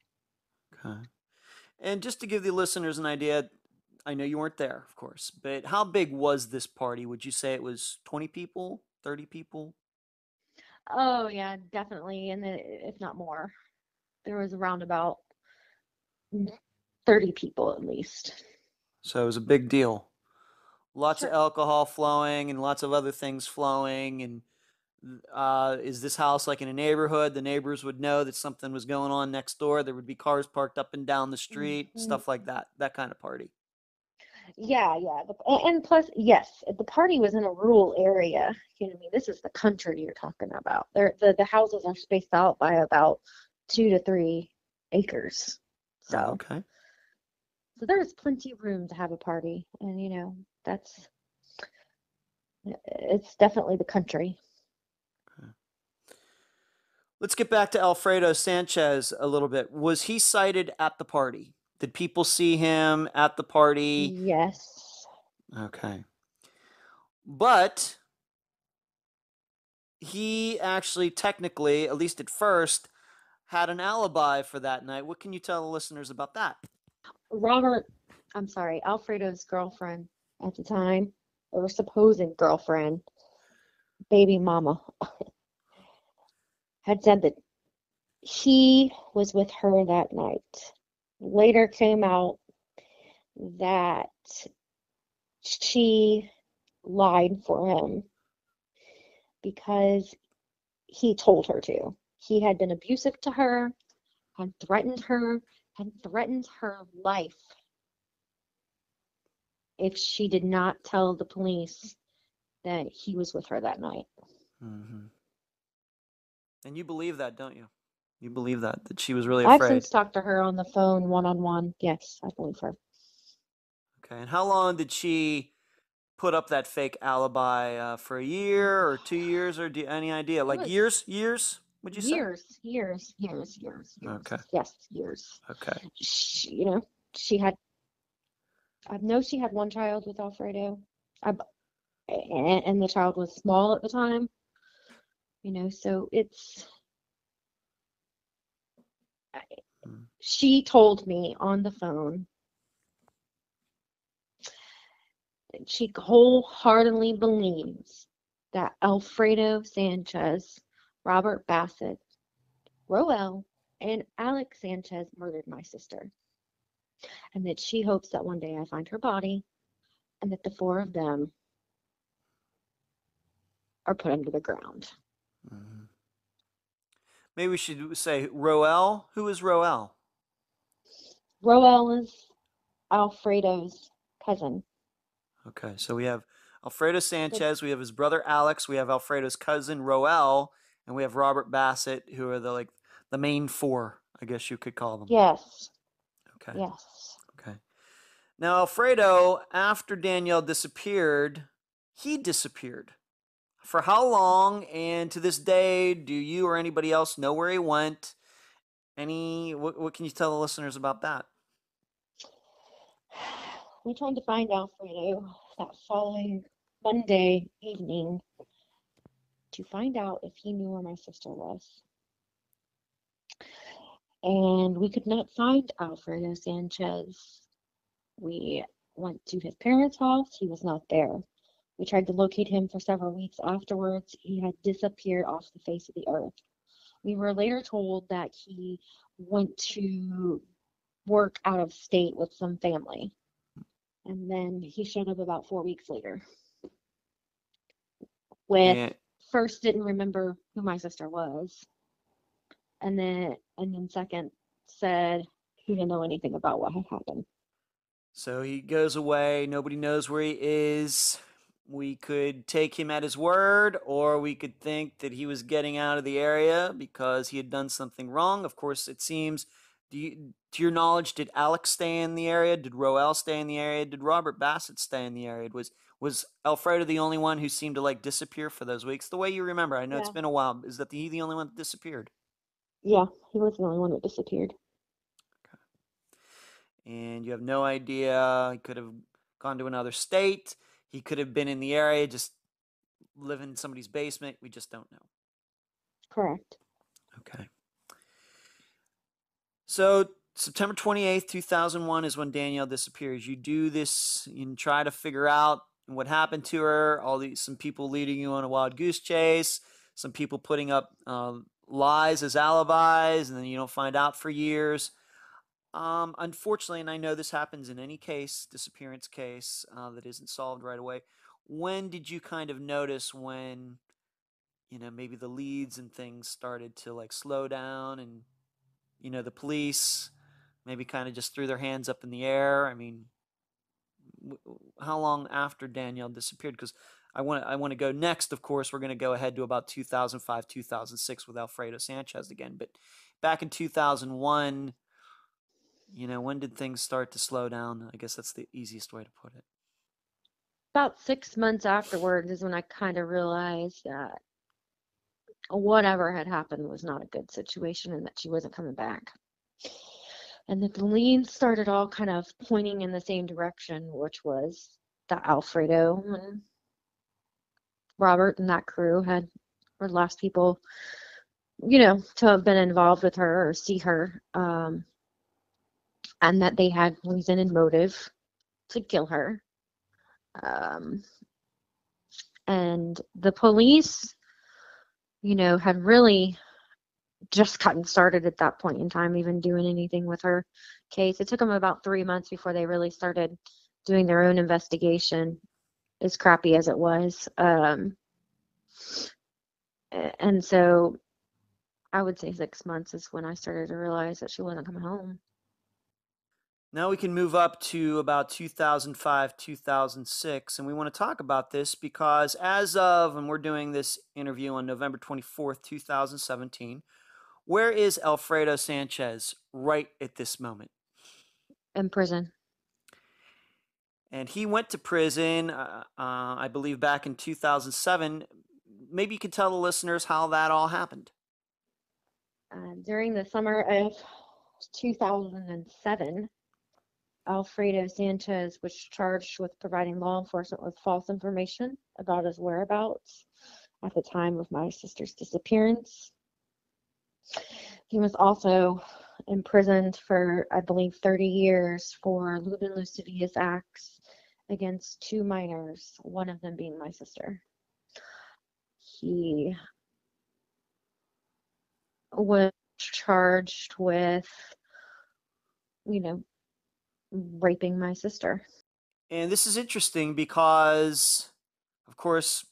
Okay. And just to give the listeners an idea, I know you weren't there, of course, but how big was this party? Would you say it was 20 people, 30 people? Oh yeah, definitely, and the, if not more, there was around about thirty people at least. So it was a big deal. Lots Sure. of alcohol flowing and lots of other things flowing. And uh, is this house like in a neighborhood? The neighbors would know that something was going on next door. There would be cars parked up and down the street, Mhm. stuff like that. That kind of party. Yeah, yeah. The, and plus, yes, the party was in a rural area. You know, what I mean, this is the country you're talking about. There, the the houses are spaced out by about two to three acres. So, Oh, okay. so there's plenty of room to have a party, and you know, that's it's definitely the country. Let's get back to Alfredo Sanchez a little bit. Was he sighted at the party? Did people see him at the party? Yes. Okay. But he actually, technically, at least at first, had an alibi for that night. What can you tell the listeners about that? Robert, I'm sorry, Alfredo's girlfriend at the time, or supposed girlfriend, baby mama, had said that he was with her that night. Later came out that she lied for him because he told her to. He had been abusive to her, had threatened her, had threatened her life if she did not tell the police that he was with her that night. Mm-hmm. And you believe that, don't you? You believe that that she was really afraid. I've since talked to her on the phone one on one. Yes, I believe her. Okay. And how long did she put up that fake alibi uh, for a year or two years or do you, any idea? Like years? Years? Would you say? Years, years, years, years, years. Okay. Yes, years. Okay. She, you know, she had. I know she had one child with Alfredo, I, and the child was small at the time. You know, so it's. I- Mm. She told me on the phone that she wholeheartedly believes that Alfredo Sanchez, Robert Bassett, Roel, and Alex Sanchez murdered my sister. And that she hopes that one day I find her body and that the four of them are put under the ground. Mhm. Maybe we should say Roel. Who is Roel? Roel is Alfredo's cousin. Okay, so we have Alfredo Sanchez, we have his brother Alex, we have Alfredo's cousin Roel, and we have Robert Bassett, who are the like the main four, I guess you could call them. Yes, Okay. yes. Okay. Now Alfredo, after Danielle disappeared, he disappeared. For how long? And to this day, do you or anybody else know where he went? Any? What, what can you tell the listeners about that? We tried to find Alfredo that following Monday evening to find out if he knew where my sister was. And we could not find Alfredo Sanchez. We went to his parents' house, he was not there. We tried to locate him for several weeks afterwards. He had disappeared off the face of the earth. We were later told that he went to work out of state with some family. And then he showed up about four weeks later. With And- first didn't remember who my sister was. And then and then second said he didn't know anything about what had happened. So he goes away. Nobody knows where he is. We could take him at his word, or we could think that he was getting out of the area because he had done something wrong. Of course, it seems. Do you, to your knowledge, did Alex stay in the area? Did Roel stay in the area? Did Robert Bassett stay in the area? Was was Alfredo the only one who seemed to like disappear for those weeks? The way you remember, I know it's been a while. Is that he the only one that disappeared? Yeah, he was the only one that disappeared. Okay. and you have no idea. He could have gone to another state. He could have been in the area, just living in somebody's basement. We just don't know. Correct. Okay. So September 28th, 2001 is when Danielle disappears. You do this, you try to figure out what happened to her. All these, some people leading you on a wild goose chase, some people putting up um, lies as alibis, and then you don't find out for years. Um, unfortunately, and I know this happens in any case, disappearance case uh, that isn't solved right away. When did you kind of notice when, you know, maybe the leads and things started to like slow down and, you know, the police maybe kind of just threw their hands up in the air? I mean, w- how long after Danielle disappeared? Because I want I want to go next. Of course, we're going to go ahead to about 2005, 2006 with Alfredo Sanchez again. But back in 2001, you know, when did things start to slow down? I guess that's the easiest way to put it. About six months afterwards is when I kind of realized that whatever had happened was not a good situation and that she wasn't coming back. And that the leads started all kind of pointing in the same direction, which was that Alfredo and Robert and that crew had were the last people, you know, to have been involved with her or see her, um, and that they had reason and motive to kill her. Um, and the police, you know, had really just gotten started at that point in time, even doing anything with her case. It took them about three months before they really started doing their own investigation, as crappy as it was. Um, and so I would say six months is when I started to realize that she wasn't coming home. Now we can move up to about 2005, 2006, and we want to talk about this because as of, and we're doing this interview on November 24th, 2017, where is Alfredo Sanchez right at this moment? In prison. And he went to prison, uh, uh, I believe, back in 2007. Maybe you could tell the listeners how that all happened. Uh, during the summer of 2007, Alfredo Sanchez was charged with providing law enforcement with false information about his whereabouts at the time of my sister's disappearance. He was also imprisoned for, I believe, 30 years for lewd lascivious acts against two minors, one of them being my sister. He was charged with, you know, raping my sister. And this is interesting because, of course,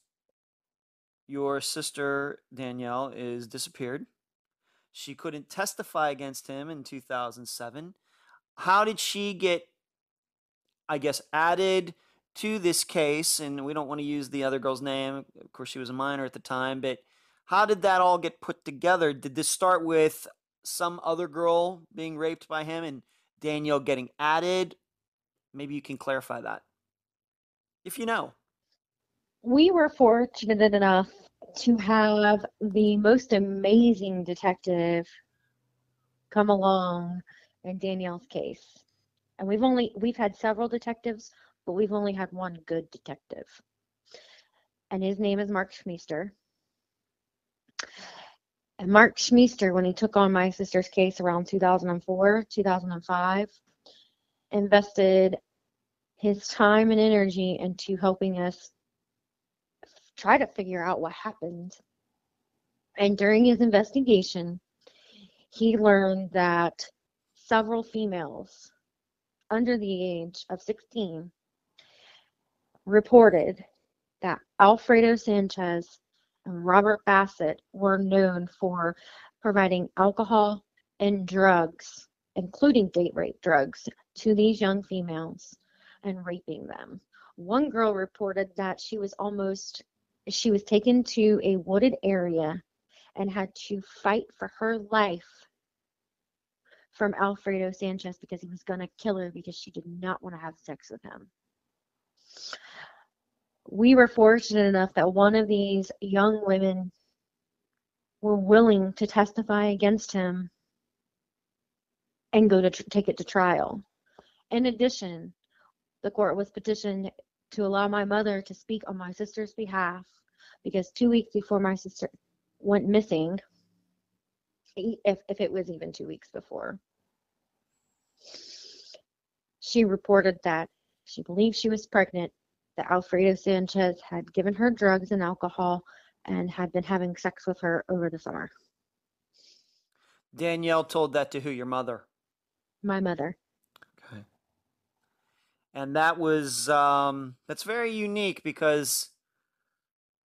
your sister Danielle is disappeared. She couldn't testify against him in 2007. How did she get, I guess, added to this case? And we don't want to use the other girl's name. Of course, she was a minor at the time, but how did that all get put together? Did this start with some other girl being raped by him and Danielle getting added? Maybe you can clarify that. If you know. We were fortunate enough to have the most amazing detective come along in Danielle's case. And we've only we've had several detectives, but we've only had one good detective. And his name is Mark Schmeester. And Mark Schmeester, when he took on my sister's case around 2004, 2005, invested his time and energy into helping us try to figure out what happened. And during his investigation, he learned that several females under the age of 16 reported that Alfredo Sanchez Robert Bassett were known for providing alcohol and drugs, including date rape drugs, to these young females and raping them. One girl reported that she was almost she was taken to a wooded area and had to fight for her life from Alfredo Sanchez because he was going to kill her because she did not want to have sex with him. We were fortunate enough that one of these young women were willing to testify against him and go to tr- take it to trial. In addition, the court was petitioned to allow my mother to speak on my sister's behalf because two weeks before my sister went missing, if, if it was even two weeks before, she reported that she believed she was pregnant, that Alfredo Sanchez had given her drugs and alcohol and had been having sex with her over the summer. Danielle told that to who? Your mother? My mother Okay. and that was um, that's very unique because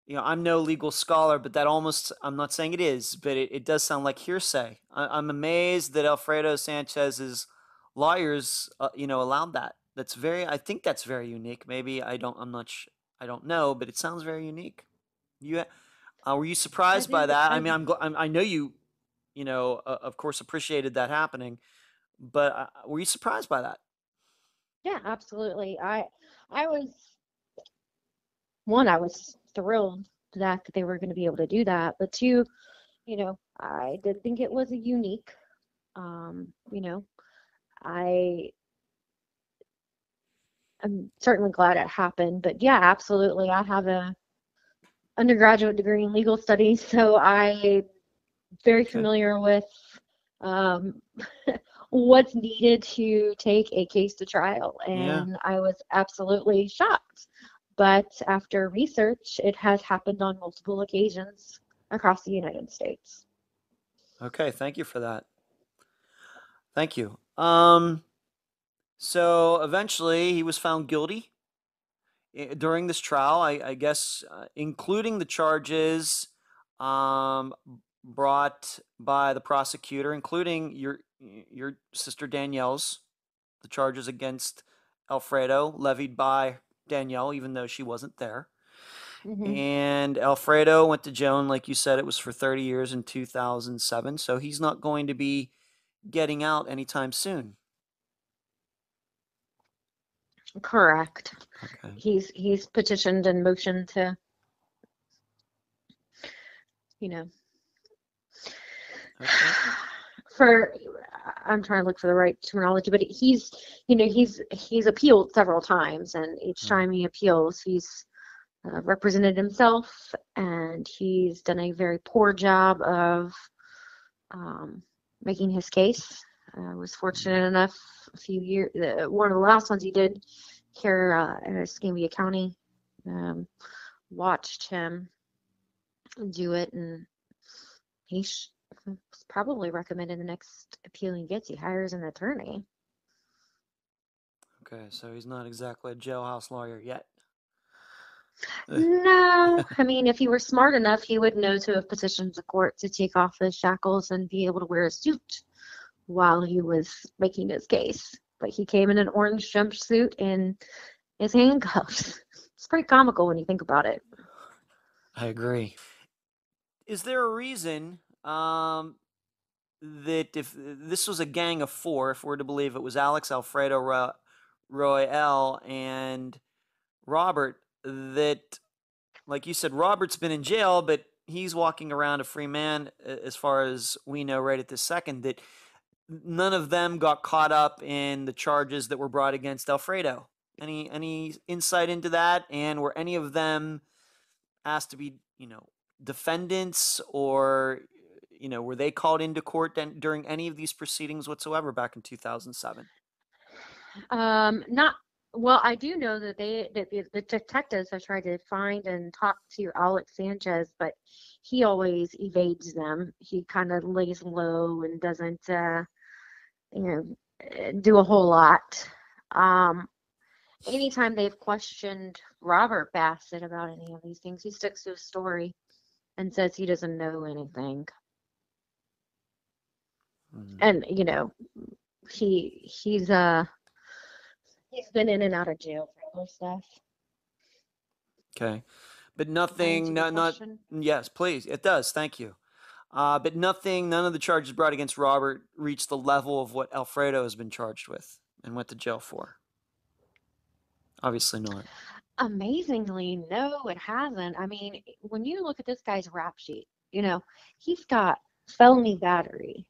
you know i'm no legal scholar but that almost i'm not saying it is but it, it does sound like hearsay I, am amazed that alfredo sanchez's lawyers uh, you know allowed that that's very i think that's very unique maybe i don't i'm not sh- i don't know but it sounds very unique you uh, were you surprised by that i mean i'm, I'm i know you you know uh, of course appreciated that happening but uh, were you surprised by that yeah, absolutely. I I was one, I was thrilled that they were going to be able to do that, but two, you know, I did think it was a unique. Um, you know, I I'm certainly glad it happened, but yeah, absolutely. I have a undergraduate degree in legal studies, so I very familiar with um, what's needed to take a case to trial, and yeah. I was absolutely shocked. But after research, it has happened on multiple occasions across the United States. Okay, thank you for that. Thank you. Um, so eventually, he was found guilty eh, during this trial. I, I guess, uh, including the charges um, brought by the prosecutor, including your your sister Danielle's, the charges against Alfredo levied by Danielle, even though she wasn't there. Mm-hmm. And Alfredo went to Joan, like you said, it was for 30 years in 2007. So he's not going to be getting out anytime soon. Correct. Okay. He's he's petitioned and motioned to, you know, okay. for I'm trying to look for the right terminology, but he's you know he's he's appealed several times, and each hmm. time he appeals, he's uh, represented himself, and he's done a very poor job of um, making his case. I was fortunate enough a few years, uh, one of the last ones he did here uh, in Escambia County, um, watched him do it, and he he's probably recommended the next appeal he gets, he hires an attorney. Okay, so he's not exactly a jailhouse lawyer yet. No, I mean, if he were smart enough, he would know to have petitioned the court to take off his shackles and be able to wear a suit while he was making his case. But he came in an orange jumpsuit and his handcuffs. It's pretty comical when you think about it. I agree. Is there a reason um, that if this was a gang of four, if we're to believe it was Alex, Alfredo, Ro- Royale, and Robert, that, like you said, Robert's been in jail, but he's walking around a free man as far as we know right at this second, that none of them got caught up in the charges that were brought against Alfredo. Any any insight into that? And were any of them asked to be, you know, defendants or you know, were they called into court during any of these proceedings whatsoever back in 2007? Um, not well, I do know that they that the, the, detectives have tried to find and talk to Alex Sanchez, but he always evades them. He kind of lays low and doesn't, uh, you know, do a whole lot. Um, anytime they've questioned Robert Bassett about any of these things, he sticks to his story and says he doesn't know anything. Mm-hmm. And you know, he he's uh he's been in and out of jail for other stuff. Okay, but nothing. No, not yes, please. It does. Thank you. Uh, but nothing. None of the charges brought against Robert reached the level of what Alfredo has been charged with and went to jail for. Obviously not. Amazingly, no, it hasn't. I mean, when you look at this guy's rap sheet, you know, he's got felony battery,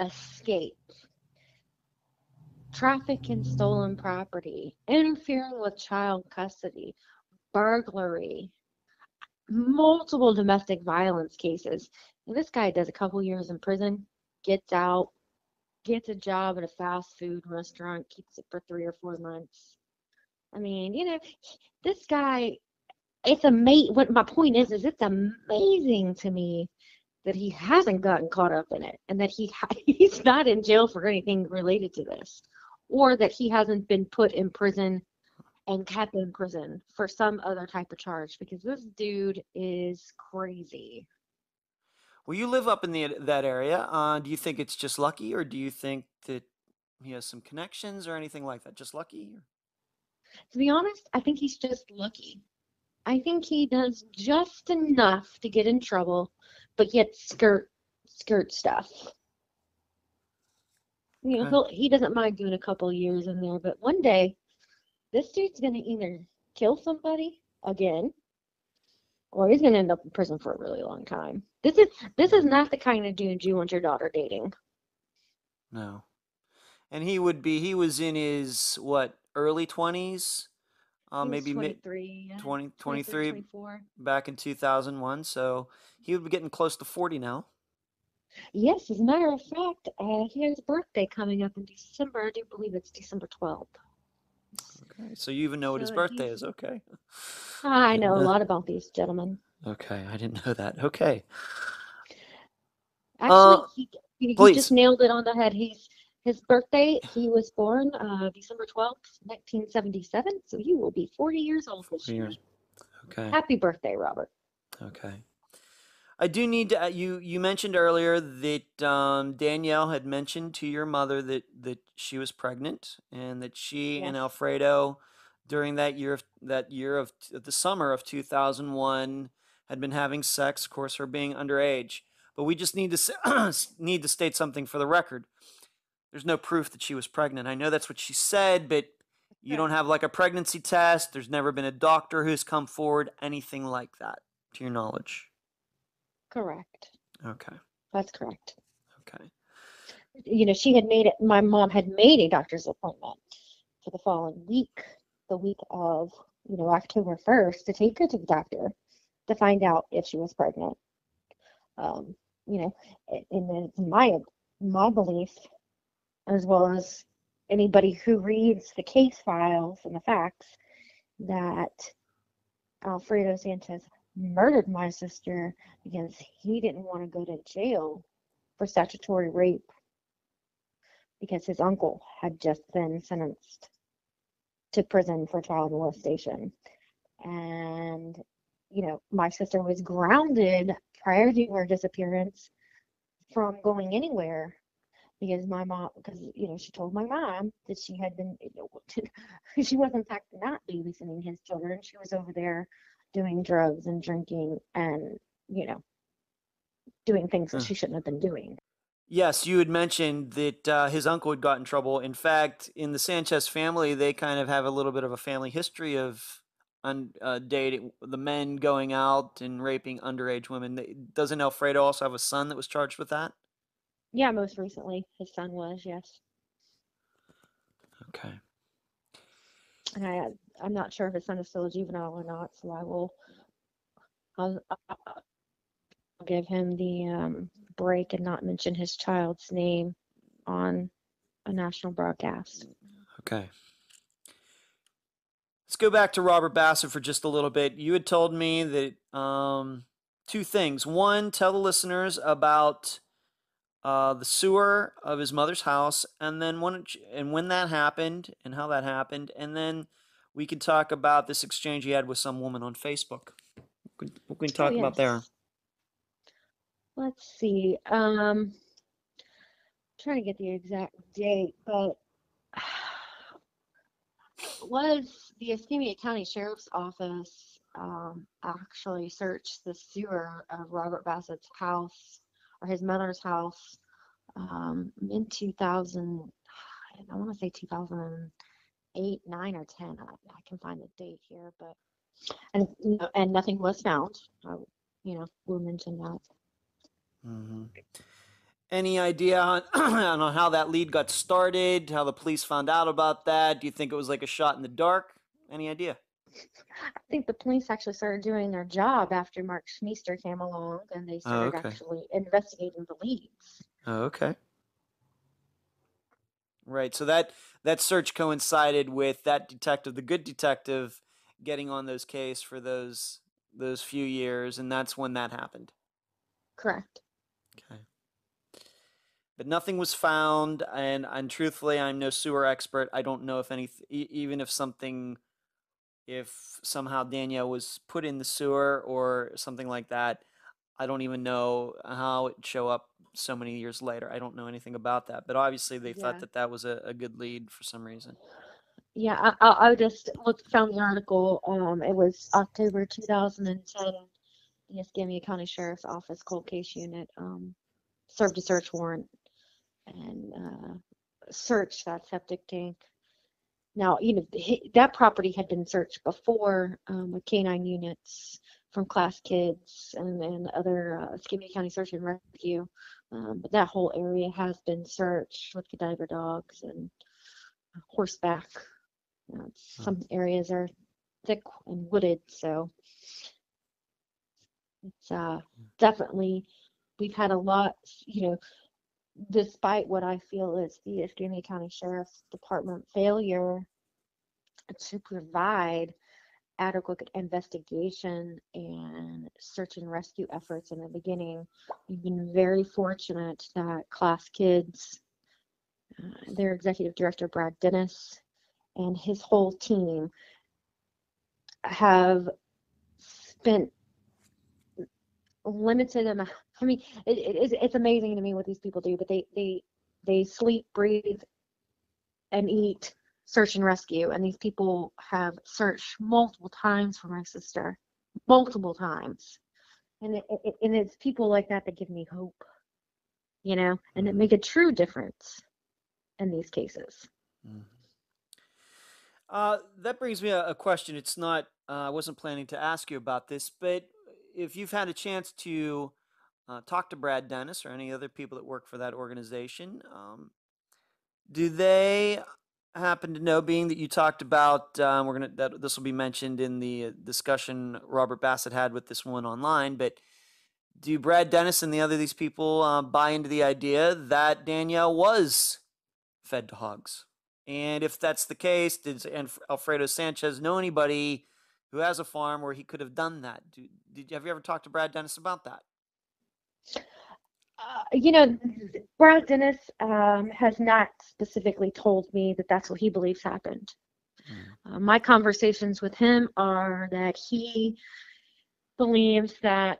escape, traffic and stolen property, interfering with child custody, burglary, multiple domestic violence cases. This guy does a couple years in prison, gets out, gets a job at a fast food restaurant, keeps it for three or four months. I mean, you know, this guy, it's amazing. What my point is, is it's amazing to me that he hasn't gotten caught up in it and that he he's not in jail for anything related to this or that he hasn't been put in prison and kept in prison for some other type of charge because this dude is crazy. Well, you live up in the that area. Uh, do you think it's just lucky, or do you think that he has some connections or anything like that? Just lucky? Or? To be honest, I think he's just lucky. I think he does just enough to get in trouble but yet skirt skirt stuff. You know, okay. he doesn't mind doing a couple years in there, but one day, this dude's gonna either kill somebody again, or he's gonna end up in prison for a really long time. This is this is not the kind of dude you want your daughter dating. No, and he would be. He was in his what early twenties uh, He was maybe mid 23, yeah, 20, 23, 23 24. back in 2001. So he would be getting close to 40 now. Yes, as a matter of fact, uh, he has a birthday coming up in December. I do believe it's December 12th. Okay. So you even know what his birthday is. Okay. I know a lot about these gentlemen. Okay. I didn't know that. Okay. Actually, Uh, he he please. just nailed it on the head. He's his birthday, he was born uh, December 12th, 1977, so he will be 40 years old this 40 year. years. Okay. Happy birthday, Robert. Okay. I do need to. uh, You you mentioned earlier that um, Danielle had mentioned to your mother that that she was pregnant and that she and Alfredo, during that year of that year of the summer of two thousand one, had been having sex. Of course, her being underage. But we just need to need to state something for the record. There's no proof that she was pregnant. I know that's what she said, but you don't have like a pregnancy test. There's never been a doctor who's come forward, anything like that, to your knowledge. Correct. Okay. That's correct. Okay. You know, she had made it, my mom had made a doctor's appointment for the following week, the week of, you know, October 1st, to take her to the doctor to find out if she was pregnant. Um, you know, and it's my my belief, as well as anybody who reads the case files and the facts, that Alfredo Sanchez murdered my sister because he didn't want to go to jail for statutory rape because his uncle had just been sentenced to prison for child molestation. And, you know, my sister was grounded prior to her disappearance from going anywhere because my mom, because, you know, she told my mom that she had been, you know she was in fact not babysitting his children. She was over there doing drugs and drinking and, you know, doing things that she shouldn't have been doing. Yes, you had mentioned that uh, his uncle had got in trouble. In fact, in the Sanchez family, they kind of have a little bit of a family history of un, uh, dating the men going out and raping underage women. Doesn't Alfredo also have a son that was charged with that? Yeah, most recently his son was, yes. Okay. And I, I'm not sure if son is still a juvenile or not, so I will, I'll, I'll I'll give him the um, break and not mention his child's name on a national broadcast. Okay. Let's go back to Robert Bassett for just a little bit. You had told me that um, two things. One, tell the listeners about uh, the sewer of his mother's house, and then when it, and when that happened, and how that happened, and then we can talk about this exchange he had with some woman on Facebook. We can, we can Oh, talk about there. Let's see. Um, trying to get the exact date, but was the Escambia County Sheriff's Office um, actually searched the sewer of Robert Bassett's house or his mother's house um, in 2000, I want to say 2008, 9, or 10. I, I can find the date here, but and you know, and nothing was found. I, you know, we'll mention that. hmm Any idea on, on how that lead got started? How the police found out about that? Do you think it was like a shot in the dark? Any idea? I think the police actually started doing their job after Mark Schmeester came along and they started okay. actually investigating the leads. Oh, okay. Right. So that that search coincided with that detective, the good detective, getting on those case for those those few years, and that's when that happened. Correct. Okay. But nothing was found, and and truthfully, I'm no sewer expert. I don't know if any, even if something, if somehow Danielle was put in the sewer or something like that. I don't even know how it show up so many years later. I don't know anything about that. But obviously, they thought that that was a, a good lead for some reason. Yeah, I, I, I just looked, found the article. Um, it was October 2010. The Escambia County Sheriff's Office Cold Case Unit um, served a search warrant and uh, searched that septic tank. Now, you know, that property had been searched before um, with canine units from Klaas Kids and, and other uh, Escambia County Search and Rescue. Um, but that whole area has been searched with cadaver dogs and horseback. You know, some areas are thick and wooded, so it's uh, definitely we've had a lot, you know, despite what I feel is the Escambia County Sheriff's Department failure to provide adequate investigation and search and rescue efforts in the beginning. We've been very fortunate that Klaas Kids, uh, their executive director, Brad Dennis, and his whole team have spent limited amount. I mean, it, it, it's, amazing to me what these people do, but they, they, they sleep, breathe, and eat search and rescue. And these people have searched multiple times for my sister, multiple times. And, it, it, and it's people like that that give me hope, you know, and that make a true difference in these cases. Mm-hmm. Uh, that brings me a, a question. It's not, uh, I wasn't planning to ask you about this, but if you've had a chance to uh, talk to Brad Dennis or any other people that work for that organization, um, do they happen to know, being that you talked about, um, we're gonna that this will be mentioned in the uh, discussion Robert Bassett had with this one online, but do Brad Dennis and the other these people uh, buy into the idea that Danielle was fed to hogs? And if that's the case, did Alfredo Sanchez know anybody who has a farm where he could have done that? Do, did have you ever talked to Brad Dennis about that? Uh, you know, Brad Dennis um, has not specifically told me that that's what he believes happened. Mm. Uh, my conversations with him are that he believes that,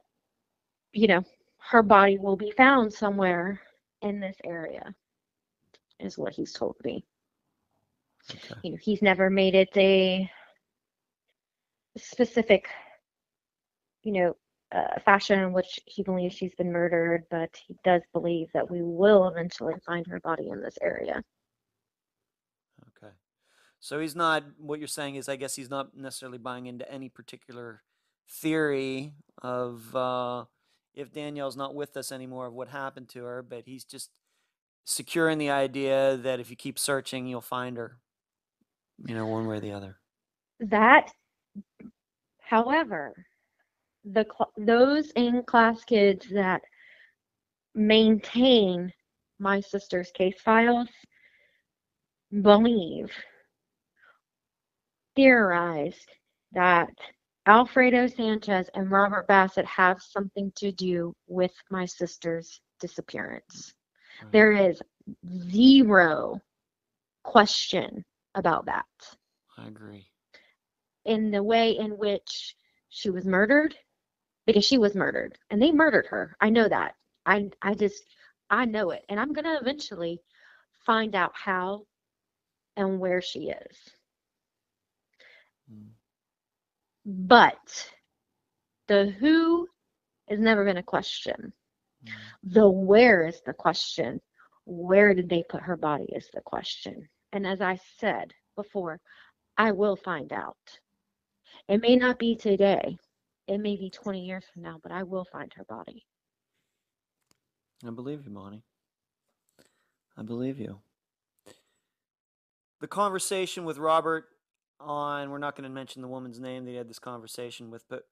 you know, her body will be found somewhere in this area, is what he's told me. Okay. You know, he's never made it a specific, you know, uh, fashion in which he believes she's been murdered, but he does believe that we will eventually find her body in this area. Okay. So he's not, what you're saying is, I guess he's not necessarily buying into any particular theory of uh, if Danielle's not with us anymore of what happened to her, but he's just secure in the idea that if you keep searching, you'll find her, you know, one way or the other. That, however, the those in Klaas Kids that maintain my sister's case files believe theorized that Alfredo Sanchez and Robert Bassett have something to do with my sister's disappearance. Right. There is zero question about that. I agree. In the way in which she was murdered, because she was murdered and they murdered her. I know that. I I just I know it and I'm going to eventually find out how and where she is. Mm. But the who has never been a question. Mm. The where is the question. Where did they put her body is the question. And as I said before, I will find out. It may not be today, it may be 20 years from now, but I will find her body. I believe you, Bonnie. I believe you. The conversation with Robert on, we're not going to mention the woman's name that he had this conversation with, but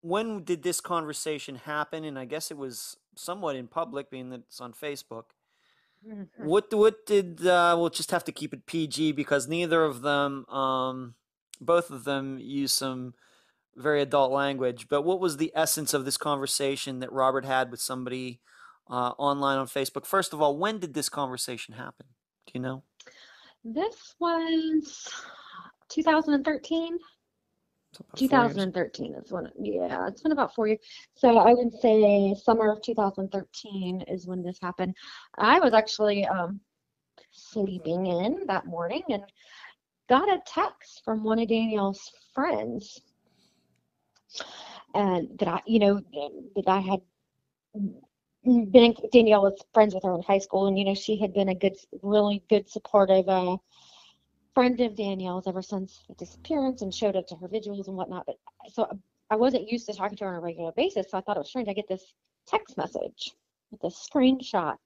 when did this conversation happen? And I guess it was somewhat in public, being that it's on Facebook. Mm-hmm. What what did uh, we'll just have to keep it PG because neither of them, um, both of them, use some very adult language. But what was the essence of this conversation that Robert had with somebody uh, online on Facebook? First of all, when did this conversation happen? Do you know? This was 2013. 2013 is when, yeah, it's been about four years. So I would say summer of 2013 is when this happened. I was actually um, sleeping in that morning and got a text from one of Danielle's friends and that I, you know, that I had been Danielle was friends with her in high school, and you know, she had been a good, really good, supportive uh, friend of Danielle's ever since the disappearance, and showed up to her vigils and whatnot. But so I wasn't used to talking to her on a regular basis, so I thought it was strange. I get this text message with a screenshot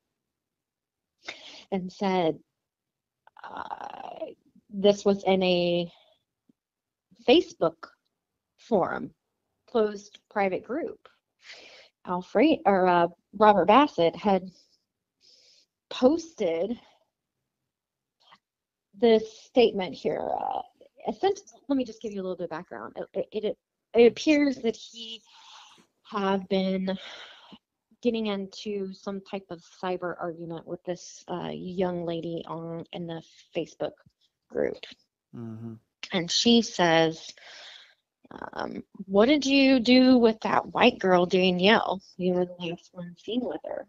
and said uh, this was in a Facebook forum, closed private group. Alfred or uh, Robert Bassett had posted this statement here. Uh, let me just give you a little bit of background. It, it, it appears that he have been getting into some type of cyber argument with this uh, young lady on in the Facebook group. Mm-hmm. And she says, um, What did you do with that white girl, Danielle? You were the last one seen with her.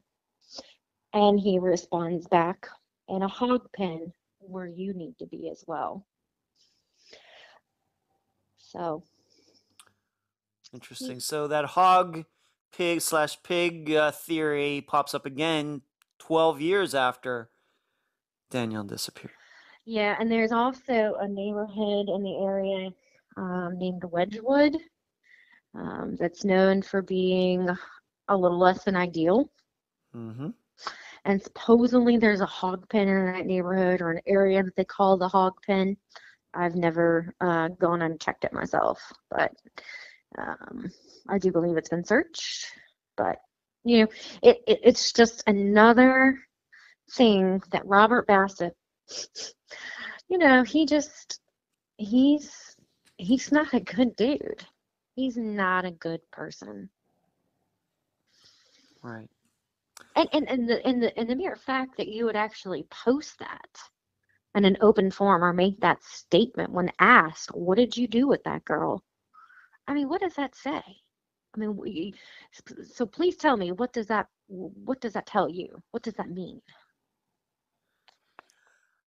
And he responds back, In a hog pen where you need to be as well. So. Interesting. So that hog pig slash pig uh, theory pops up again 12 years after Danielle disappeared. Yeah, and there's also a neighborhood in the area um, named Wedgewood um, that's known for being a little less than ideal. Mm-hmm. And supposedly there's a hog pen in that neighborhood or an area that they call the hog pen. I've never uh, gone and checked it myself, but um, I do believe it's been searched. But you know, it, it it's just another thing that Robert Bassett you know, he just he's he's not a good dude. He's not a good person. Right. And and, and the and the and the mere fact that you would actually post that in an open forum or make that statement when asked, what did you do with that girl? I mean, what does that say? I mean, we, so please tell me what does that what does that tell you? What does that mean?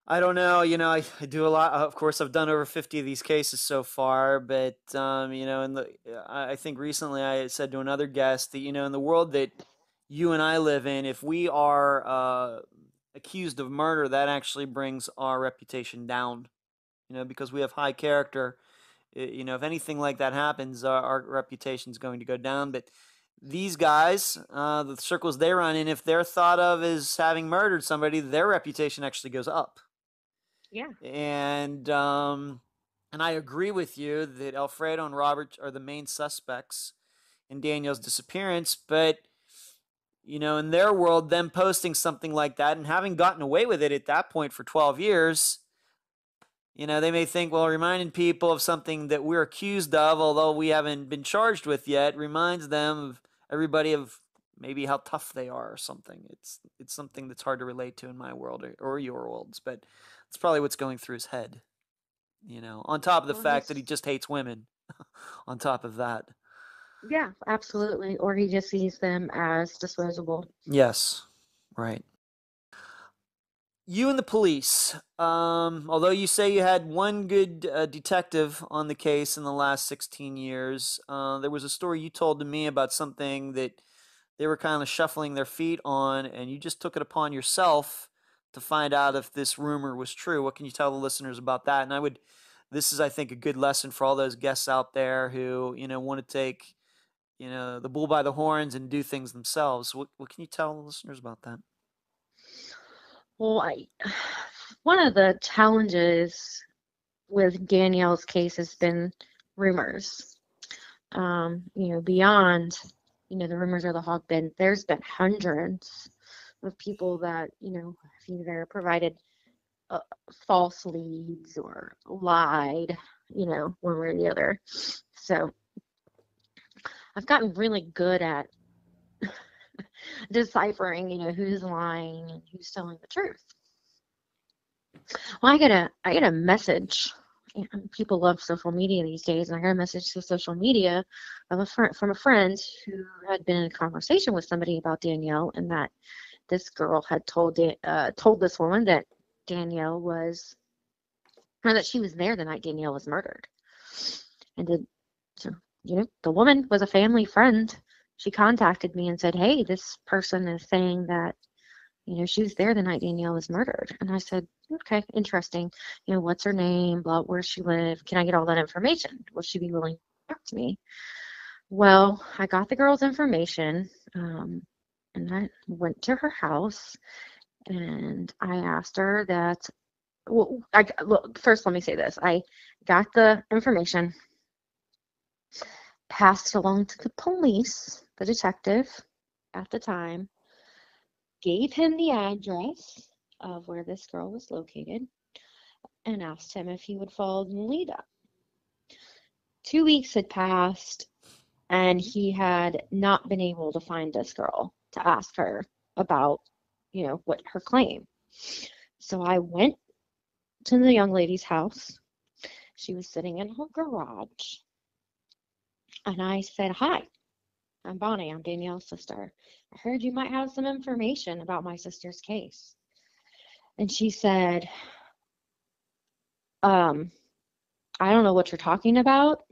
I don't know. You know, I, I do a lot. Of course, I've done over 50 of these cases so far, but, um, you know, the, I think recently I said to another guest that, you know, in the world that you and I live in, if we are uh, accused of murder, that actually brings our reputation down, you know, because we have high character. You know, if anything like that happens, our, our reputation is going to go down. But these guys, uh, the circles they run in, if they're thought of as having murdered somebody, their reputation actually goes up. Yeah. And um, and I agree with you that Alfredo and Robert are the main suspects in Danielle's disappearance, but you know, in their world, them posting something like that and having gotten away with it at that point for 12 years, you know, they may think, well, reminding people of something that we're accused of, although we haven't been charged with yet, reminds them of everybody of maybe how tough they are or something. It's it's something that's hard to relate to in my world or, or your worlds, but it's probably what's going through his head. You know, on top of the fact that he just hates women. on top of that. Yeah, absolutely. Or he just sees them as disposable. Yes, right. You and the police, um, although you say you had one good uh, detective on the case in the last 16 years, uh, there was a story you told to me about something that they were kind of shuffling their feet on, and you just took it upon yourself to find out if this rumor was true. What can you tell the listeners about that? And I would, this is, I think, a good lesson for all those guests out there who, you know, want to take, you know, the bull by the horns and do things themselves. What, what can you tell the listeners about that? Well, I, one of the challenges with Danielle's case has been rumors. Um, you know, beyond, you know, the rumors of the hog bin, there's been hundreds of people that you know either provided uh, false leads or lied, you know, one way or the other. So I've gotten really good at deciphering, you know, who's lying and who's telling the truth. Well, I get a I get a message. People love social media these days, and I got a message to social media of a friend from a friend who had been in a conversation with somebody about Danielle, and that this girl had told uh, told this woman that Danielle was, or that she was there the night Danielle was murdered, and did so you know the woman was a family friend. She contacted me and said, "Hey, this person is saying that." You know, she was there the night Danielle was murdered. And I said, okay, interesting. You know, what's her name? Blah, where she live? Can I get all that information? Will she be willing to talk to me? Well, I got the girl's information. Um, and I went to her house and I asked her that well, I well, first let me say this. I got the information, passed along to the police, the detective at the time, gave him the address of where this girl was located, and asked him if he would follow the lead up. Two weeks had passed, and he had not been able to find this girl to ask her about, you know, what her claim. So I went to the young lady's house. She was sitting in her garage. And I said, Hi, I'm Bonnie. I'm Danielle's sister. I heard you might have some information about my sister's case. And she said, um, I don't know what you're talking about.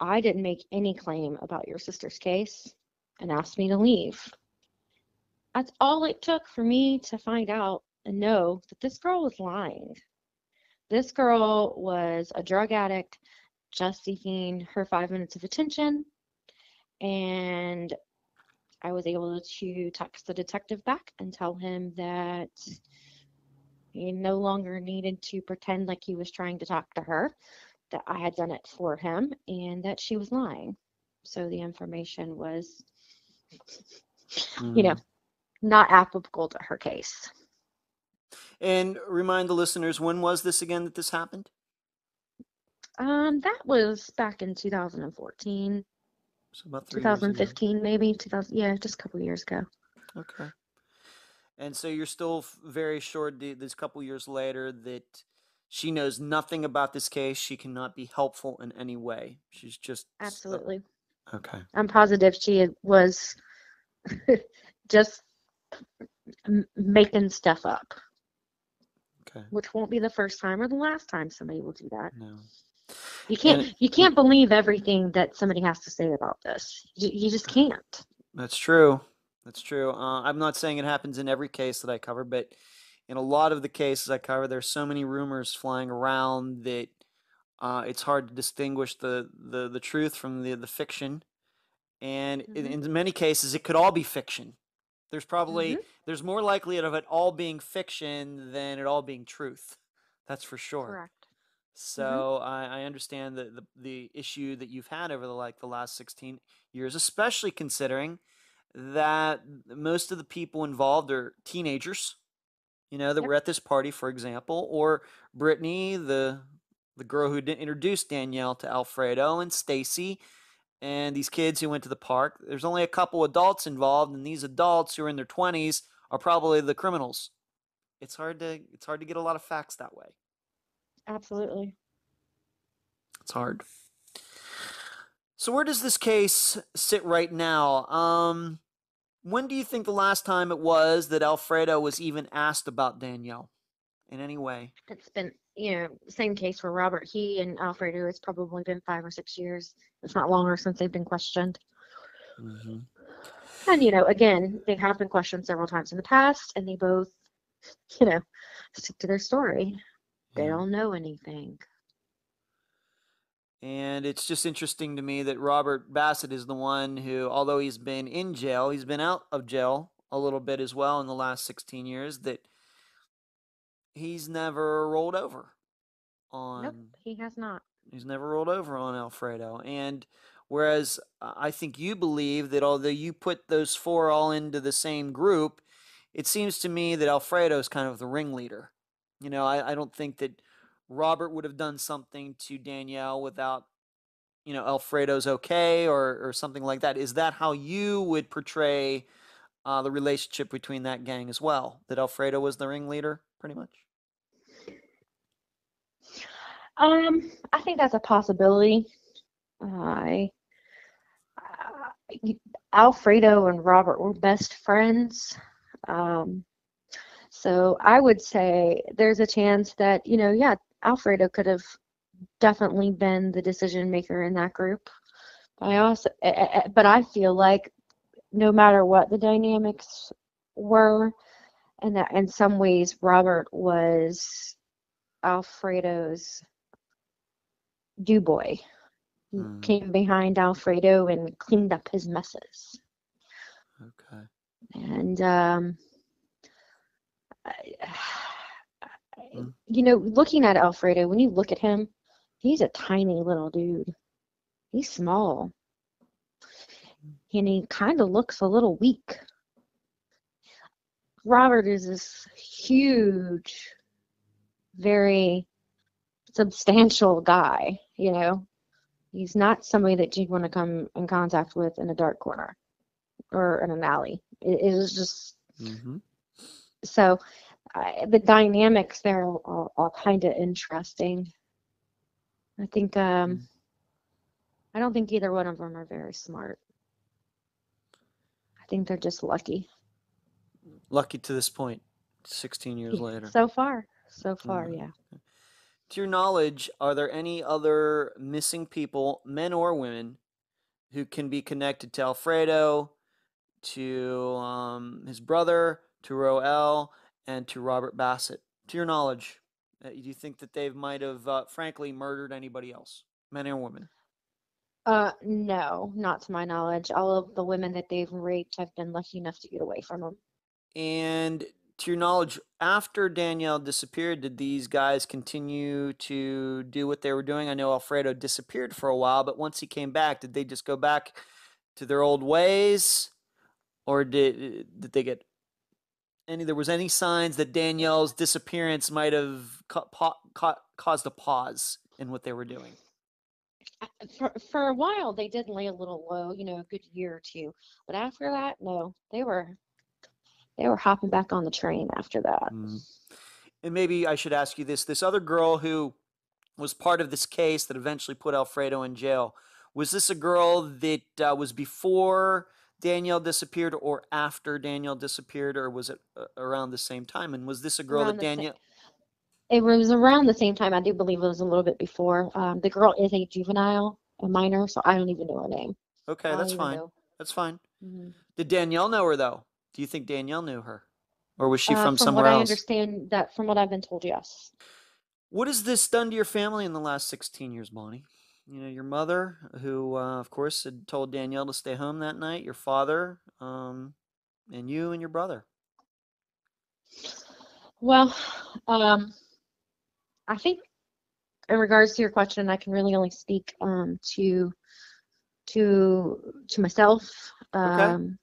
I didn't make any claim about your sister's case and asked me to leave. That's all it took for me to find out and know that this girl was lying. This girl was a drug addict just seeking her five minutes of attention. And I was able to text the detective back and tell him that he no longer needed to pretend like he was trying to talk to her, that I had done it for him, and that she was lying. So the information was, mm. you know, not applicable to her case. And remind the listeners, when was this again that this happened? Um, that was back in 2014. So about 2015, maybe 2000. Yeah, just a couple years ago. Okay. And so you're still very sure this couple years later that she knows nothing about this case. She cannot be helpful in any way. She's just absolutely. Okay. I'm positive she was just making stuff up. Okay. Which won't be the first time or the last time somebody will do that. No. You can't and, you can't believe everything that somebody has to say about this. You, you just can't. That's true. That's true. Uh, I'm not saying it happens in every case that I cover, but in a lot of the cases I cover, there's so many rumors flying around that uh, it's hard to distinguish the, the, the truth from the, the fiction. And mm-hmm. in, in, many cases, it could all be fiction. There's probably mm-hmm. there's more likelihood of it all being fiction than it all being truth. That's for sure. Correct. So mm-hmm. I, I, understand the, the the issue that you've had over the like the last 16 years, especially considering that most of the people involved are teenagers, you know, that yep. were at this party, for example, or Brittany, the the girl who introduced Danielle to Alfredo, and Stacy, and these kids who went to the park. There's only a couple adults involved, and these adults who are in their 20s are probably the criminals. It's hard to it's hard to get a lot of facts that way. Absolutely. It's hard. So where does this case sit right now? Um, when do you think the last time it was that Alfredo was even asked about Danielle in any way? It's been, you know, same case for Robert. He and Alfredo, it's probably been five or six years, if not longer, since they've been questioned. Mm-hmm. And, you know, again, they have been questioned several times in the past, and they both, you know, stick to their story. They don't know anything. And it's just interesting to me that Robert Bassett is the one who, although he's been in jail, he's been out of jail a little bit as well in the last 16 years, that he's never rolled over on. Nope, he has not. He's never rolled over on Alfredo. And whereas I think you believe that although you put those four all into the same group, it seems to me that Alfredo is kind of the ringleader. You know, I, I don't think that Robert would have done something to Danielle without, you know, Alfredo's okay or, or something like that. Is that how you would portray uh, the relationship between that gang as well? That Alfredo was the ringleader, pretty much? Um, I think that's a possibility. I, uh, Alfredo and Robert were best friends. Um, so I would say there's a chance that, you know, yeah, Alfredo could have definitely been the decision maker in that group. I also, but I feel like no matter what the dynamics were, and that in some ways Robert was Alfredo's do boy. He mm. came behind Alfredo and cleaned up his messes. Okay. And um, mm. you know, looking at Alfredo, when you look at him, he's a tiny little dude. He's small. And he kind of looks a little weak. Robert is this huge, very substantial guy, you know. He's not somebody that you'd want to come in contact with in a dark corner or in an alley. It, it is just mm-hmm. so uh, the dynamics there are, are kind of interesting. I think um, mm. I don't think either one of them are very smart. I think they're just lucky. Lucky to this point, 16 years later. So far, so far, mm-hmm. yeah. To your knowledge, are there any other missing people, men or women, who can be connected to Alfredo, to um, his brother, to Roel, and to Robert Bassett? To your knowledge, uh, do you think that they might have, uh, frankly, murdered anybody else, men or women? Uh, no, not to my knowledge. All of the women that they've raped have been lucky enough to get away from them. And to your knowledge, after Danielle disappeared, did these guys continue to do what they were doing? I know Alfredo disappeared for a while, but once he came back, did they just go back to their old ways, or did did they get any? There was any signs that Danielle's disappearance might have ca- ca- caused a pause in what they were doing? For for a while, they did lay a little low, you know, a good year or two, but after that, no, they were they were hopping back on the train after that. Mm. And maybe I should ask you this: this other girl who was part of this case that eventually put Alfredo in jail. Was this a girl that uh, was before Danielle disappeared or after Danielle disappeared, or was it uh, around the same time? And was this a girl around that Danielle? It was around the same time. I do believe it was a little bit before. Um, the girl is a juvenile, a minor, so I don't even know her name. Okay, that's fine. That's fine. Mm-hmm. Did Danielle know her though? Do you think Danielle knew her, or was she uh, from, from somewhere else? From what I understand, that from what I've been told, yes. What has this done to your family in the last sixteen years, Bonnie? You know, your mother, who, uh, of course, had told Danielle to stay home that night. Your father, um, and you and your brother. Well, um, I think in regards to your question, I can really only speak um, to to to myself. Um, okay.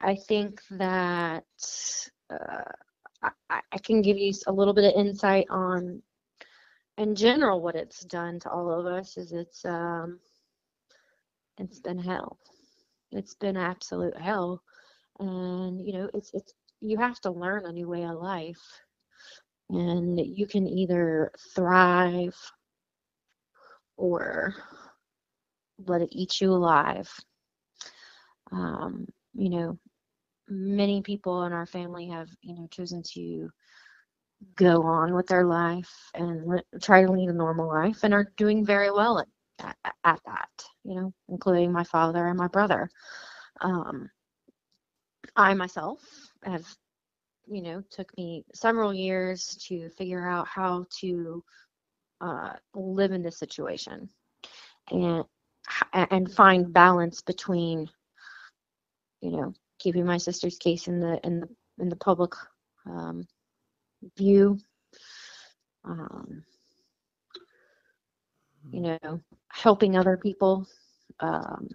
I think that uh, I, I can give you a little bit of insight on, in general, what it's done to all of us. Is it's um, it's been hell. It's been absolute hell, and you know, it's it's you have to learn a new way of life, and you can either thrive or let it eat you alive. Um, you know, many people in our family have, you know, chosen to go on with their life and try to lead a normal life and are doing very well at, at, at that, you know, including my father and my brother. Um, I myself have, you know, took me several years to figure out how to uh, live in this situation and and find balance between you know, keeping my sister's case in the in the in the public um, view. Um, you know, helping other people, um,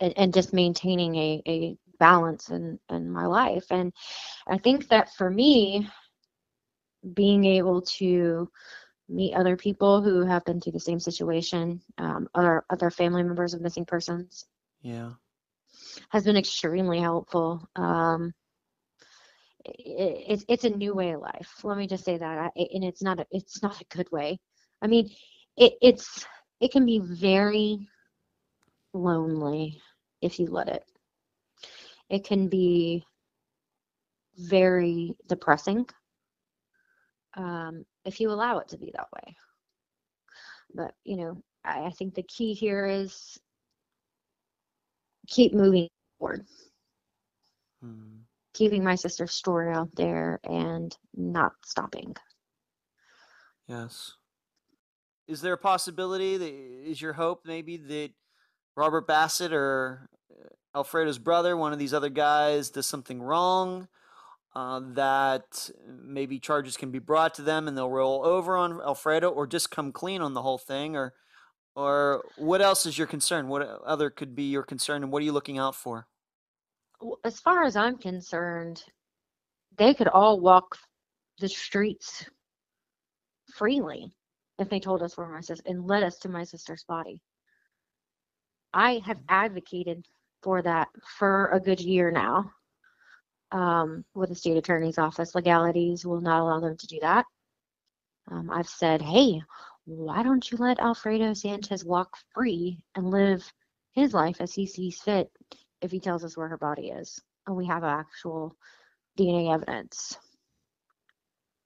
and, and just maintaining a, a balance in, in my life. And I think that for me, being able to meet other people who have been through the same situation, um, other other family members of missing persons. Yeah has been extremely helpful. Um, it, it's it's a new way of life. Let me just say that, I, and it's not a it's not a good way. I mean, it it's it can be very lonely if you let it. It can be very depressing um, if you allow it to be that way. But you know, I, I think the key here is keep moving forward. Hmm. Keeping my sister's story out there and not stopping. Yes. Is there a possibility that is your hope maybe that Robert Bassett or uh, Alfredo's brother, one of these other guys, does something wrong? uh, that maybe charges can be brought to them and they'll roll over on Alfredo, or just come clean on the whole thing, or or what else is your concern? What other could be your concern, and what are you looking out for? As far as I'm concerned, they could all walk the streets freely if they told us where my sister and led us to my sister's body. I have advocated for that for a good year now um, with the state attorney's office. Legalities will not allow them to do that. Um, I've said, hey, why don't you let Alfredo Sanchez walk free and live his life as he sees fit if he tells us where her body is? And we have actual DNA evidence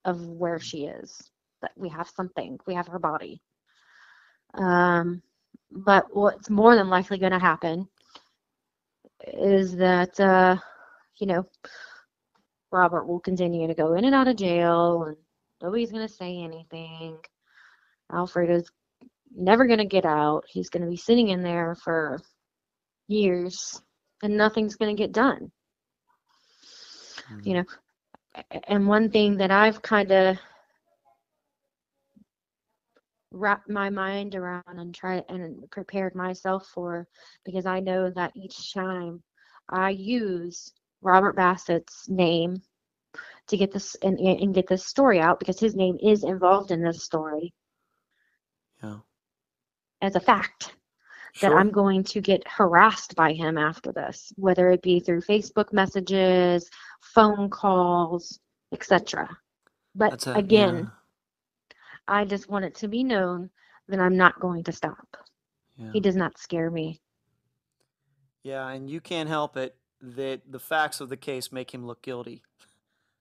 of where she is. That we have something, we have her body. Um, but what's more than likely going to happen is that uh, you know, Robert will continue to go in and out of jail and nobody's going to say anything. Alfredo's never going to get out. He's going to be sitting in there for years and nothing's going to get done. Mm-hmm. You know, and one thing that I've kind of wrapped my mind around and tried and prepared myself for because I know that each time I use Robert Bassett's name to get this and, and get this story out because his name is involved in this story. Yeah. As a fact. Sure. That I'm going to get harassed by him after this, whether it be through Facebook messages, phone calls, etc. But a, again, yeah. I just want it to be known that I'm not going to stop. Yeah. He does not scare me. Yeah, and you can't help it that the facts of the case make him look guilty.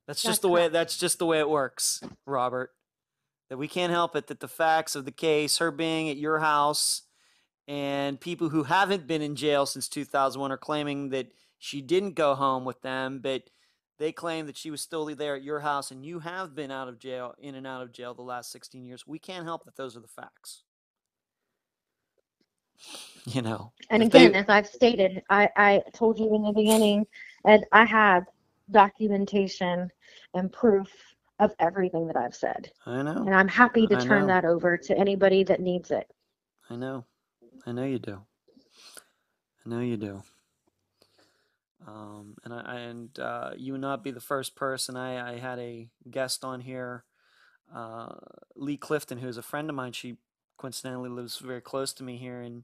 That's just that's the way that's just the way it works, Robert. That we can't help it that the facts of the case, her being at your house and people who haven't been in jail since 2001 are claiming that she didn't go home with them, but they claim that she was still there at your house and you have been out of jail, in and out of jail the last 16 years. We can't help that those are the facts. you know. And again, they, as I've stated, I, I told you in the beginning, and I have documentation and proof of everything that I've said. I know. And I'm happy to I turn know. that over to anybody that needs it. I know. I know you do. I know you do. Um, and I and uh, you would not be the first person. I, I had a guest on here, uh, Lee Clifton, who's a friend of mine. She coincidentally lives very close to me here in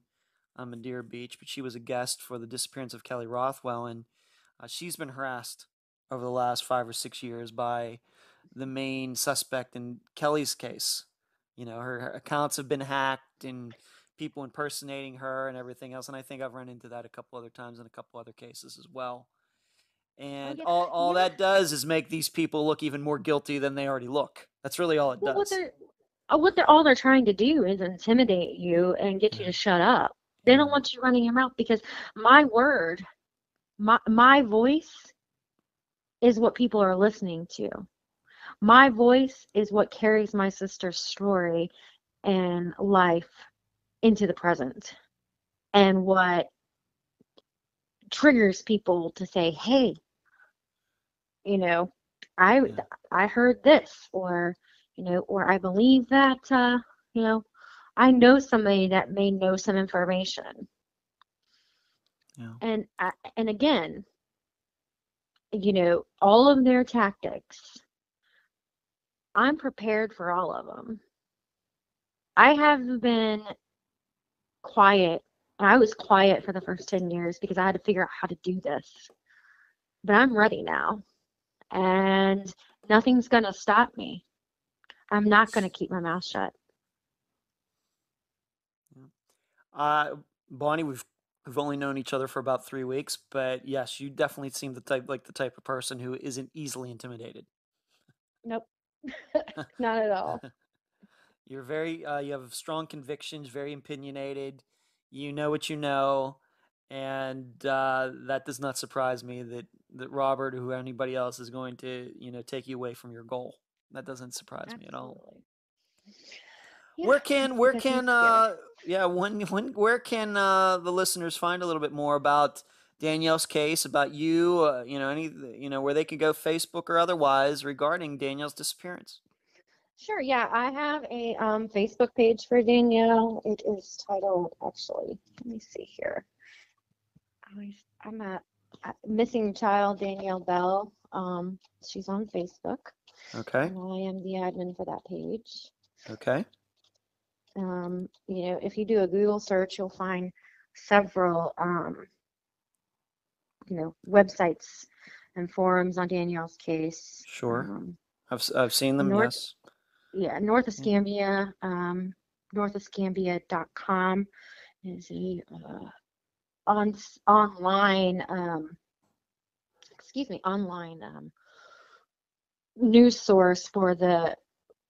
uh, Madeira Beach, but she was a guest for the disappearance of Kelly Rothwell, and uh, she's been harassed over the last five or six years by the main suspect in Kelly's case. You know, her, her accounts have been hacked and people impersonating her and everything else. And I think I've run into that a couple other times in a couple other cases as well. Oh, and oh, yeah. all, all yeah. that does is make these people look even more guilty than they already look. That's really all it well, does. What uh, what they're all they're trying to do is intimidate you and get you to shut up. They don't want you running your mouth because my word, my my voice is what people are listening to. My voice is what carries my sister's story and life into the present and what triggers people to say, "Hey, you know, I I heard this or you know, or I believe that, uh, you know, I know somebody that may know some information. Yeah. And I, and again, you know, all of their tactics, I'm prepared for all of them. I have been quiet. I was quiet for the first 10 years because I had to figure out how to do this. But I'm ready now. And nothing's going to stop me. I'm not going to keep my mouth shut. Uh, Bonnie, we've we've only known each other for about three weeks, but yes, you definitely seem the type like the type of person who isn't easily intimidated. Nope, not at all. You're very uh, you have strong convictions, very opinionated. You know what you know, and uh, that does not surprise me that that Robert or anybody else is going to you know take you away from your goal. That doesn't surprise Absolutely. me at all. Yeah, where can where can uh yeah when when where can uh the listeners find a little bit more about Danielle's case, about you, uh, you know, any, you know, where they could go Facebook or otherwise regarding Danielle's disappearance. Sure, yeah, I have a um, Facebook page for Danielle. It is titled, actually, let me see here. I'm at, at Missing Child Danielle Bell. Um, she's on Facebook, Okay. and I am the admin for that page. Okay. Um, you know, if you do a Google search, you'll find several, um, you know, websites and forums on Danielle's case. Sure. Um, I've, I've seen them. North- yes. yeah, North of Yeah. Scambia, um, northescambia.com is a uh, on online, um, excuse me, online um, news source for the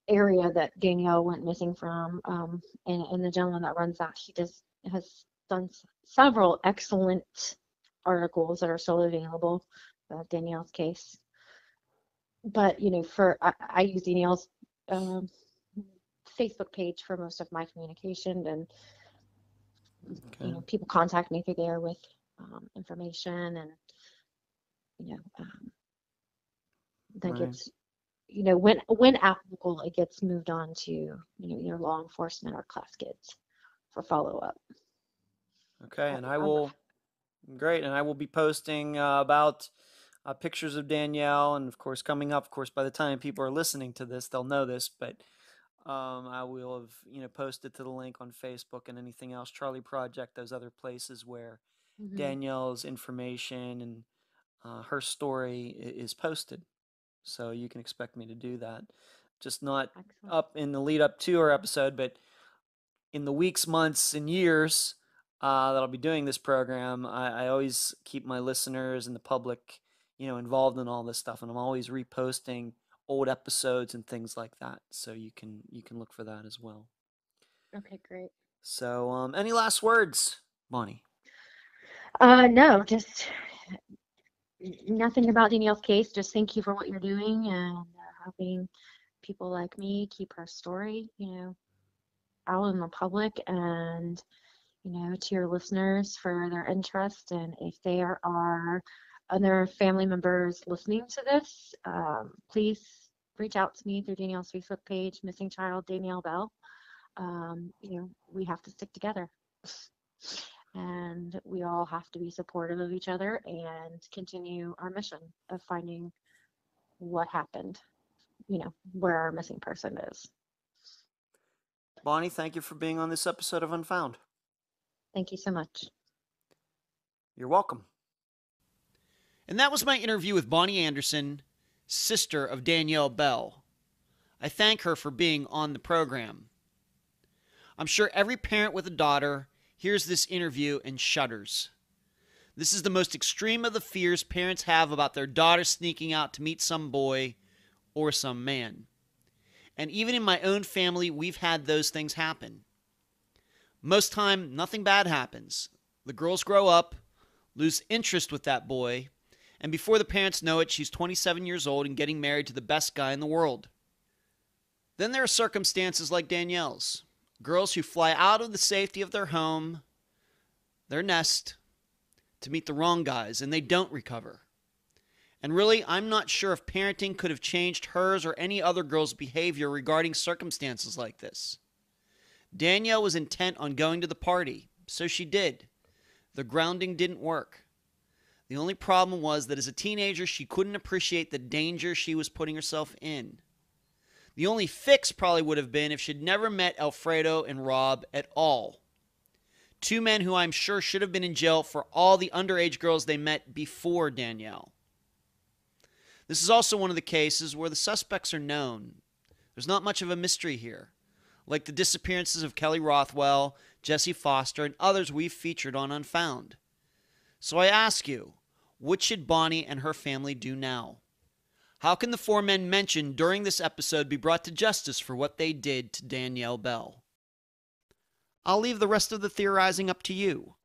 area that Danielle went missing from. Um, and, and the gentleman that runs that, he does has done s- several excellent articles that are still available about Danielle's case. But you know, for I, I use Danielle's um, Facebook page for most of my communication, and Okay. you know, people contact me through there with um, information, and you know, um, that Right. gets, you know, when when applicable, it gets moved on to you know either law enforcement or Klaas Kids for follow up. Okay. Uh, And I I'm- will, great. And I will be posting uh, about uh, pictures of Danielle. And of course, coming up, of course, by the time people are listening to this, they'll know this, but um, I will have, you know, posted to the link on Facebook and anything else, Charley Project, those other places where Mhm. Danielle's information and uh, her story is posted. So you can expect me to do that. Just not Excellent. up in the lead up to our episode, but in the weeks, months, and years uh, that I'll be doing this program, I, I always keep my listeners and the public, you know, involved in all this stuff, and I'm always reposting old episodes and things like that. So you can you can look for that as well. Okay, great. So, um, any last words, Bonnie? Uh, no, just nothing about Danielle's case. Just thank you for what you're doing and uh, helping people like me keep her story, you know, out in the public and, you know, to your listeners for their interest. And if there are other family members listening to this, um, please reach out to me through Danielle's Facebook page, Missing Child Danielle Bell. Um, you know, we have to stick together. and we all have to be supportive of each other and continue our mission of finding what happened, you know, where our missing person is. Bonnie, thank you for being on this episode of Unfound. Thank you so much. You're welcome. And that was my interview with Bonnie Anderson, sister of Danielle Bell. I thank her for being on the program. I'm sure every parent with a daughter hears this interview and shudders. This is the most extreme of the fears parents have about their daughter sneaking out to meet some boy or some man. And even in my own family, we've had those things happen. Most time, nothing bad happens. The girls grow up, lose interest with that boy, and before the parents know it, she's 27 years old and getting married to the best guy in the world. Then there are circumstances like Danielle's girls who fly out of the safety of their home, their nest, to meet the wrong guys, and they don't recover. And really, I'm not sure if parenting could have changed hers or any other girl's behavior regarding circumstances like this. Danielle was intent on going to the party, so she did. The grounding didn't work. The only problem was that as a teenager, she couldn't appreciate the danger she was putting herself in. The only fix probably would have been if she'd never met Alfredo and Rob at all. Two men who I'm sure should have been in jail for all the underage girls they met before Danielle. This is also one of the cases where the suspects are known. There's not much of a mystery here, like the disappearances of Kelly Rothwell, Jessie Foster, and others we've featured on Unfound. So I ask you, what should Bonnie and her family do now? How can the four men mentioned during this episode be brought to justice for what they did to Danielle Bell? I'll leave the rest of the theorizing up to you.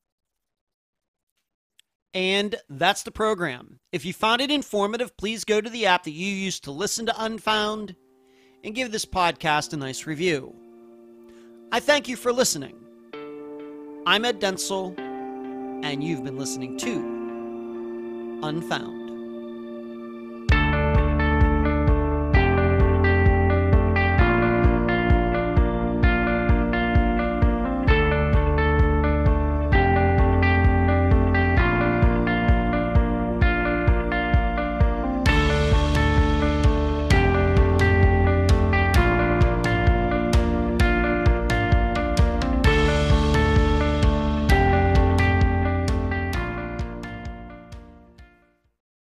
And that's the program. If you found it informative, please go to the app that you use to listen to Unfound and give this podcast a nice review. I thank you for listening. I'm Ed Denzel, and you've been listening to Unfound.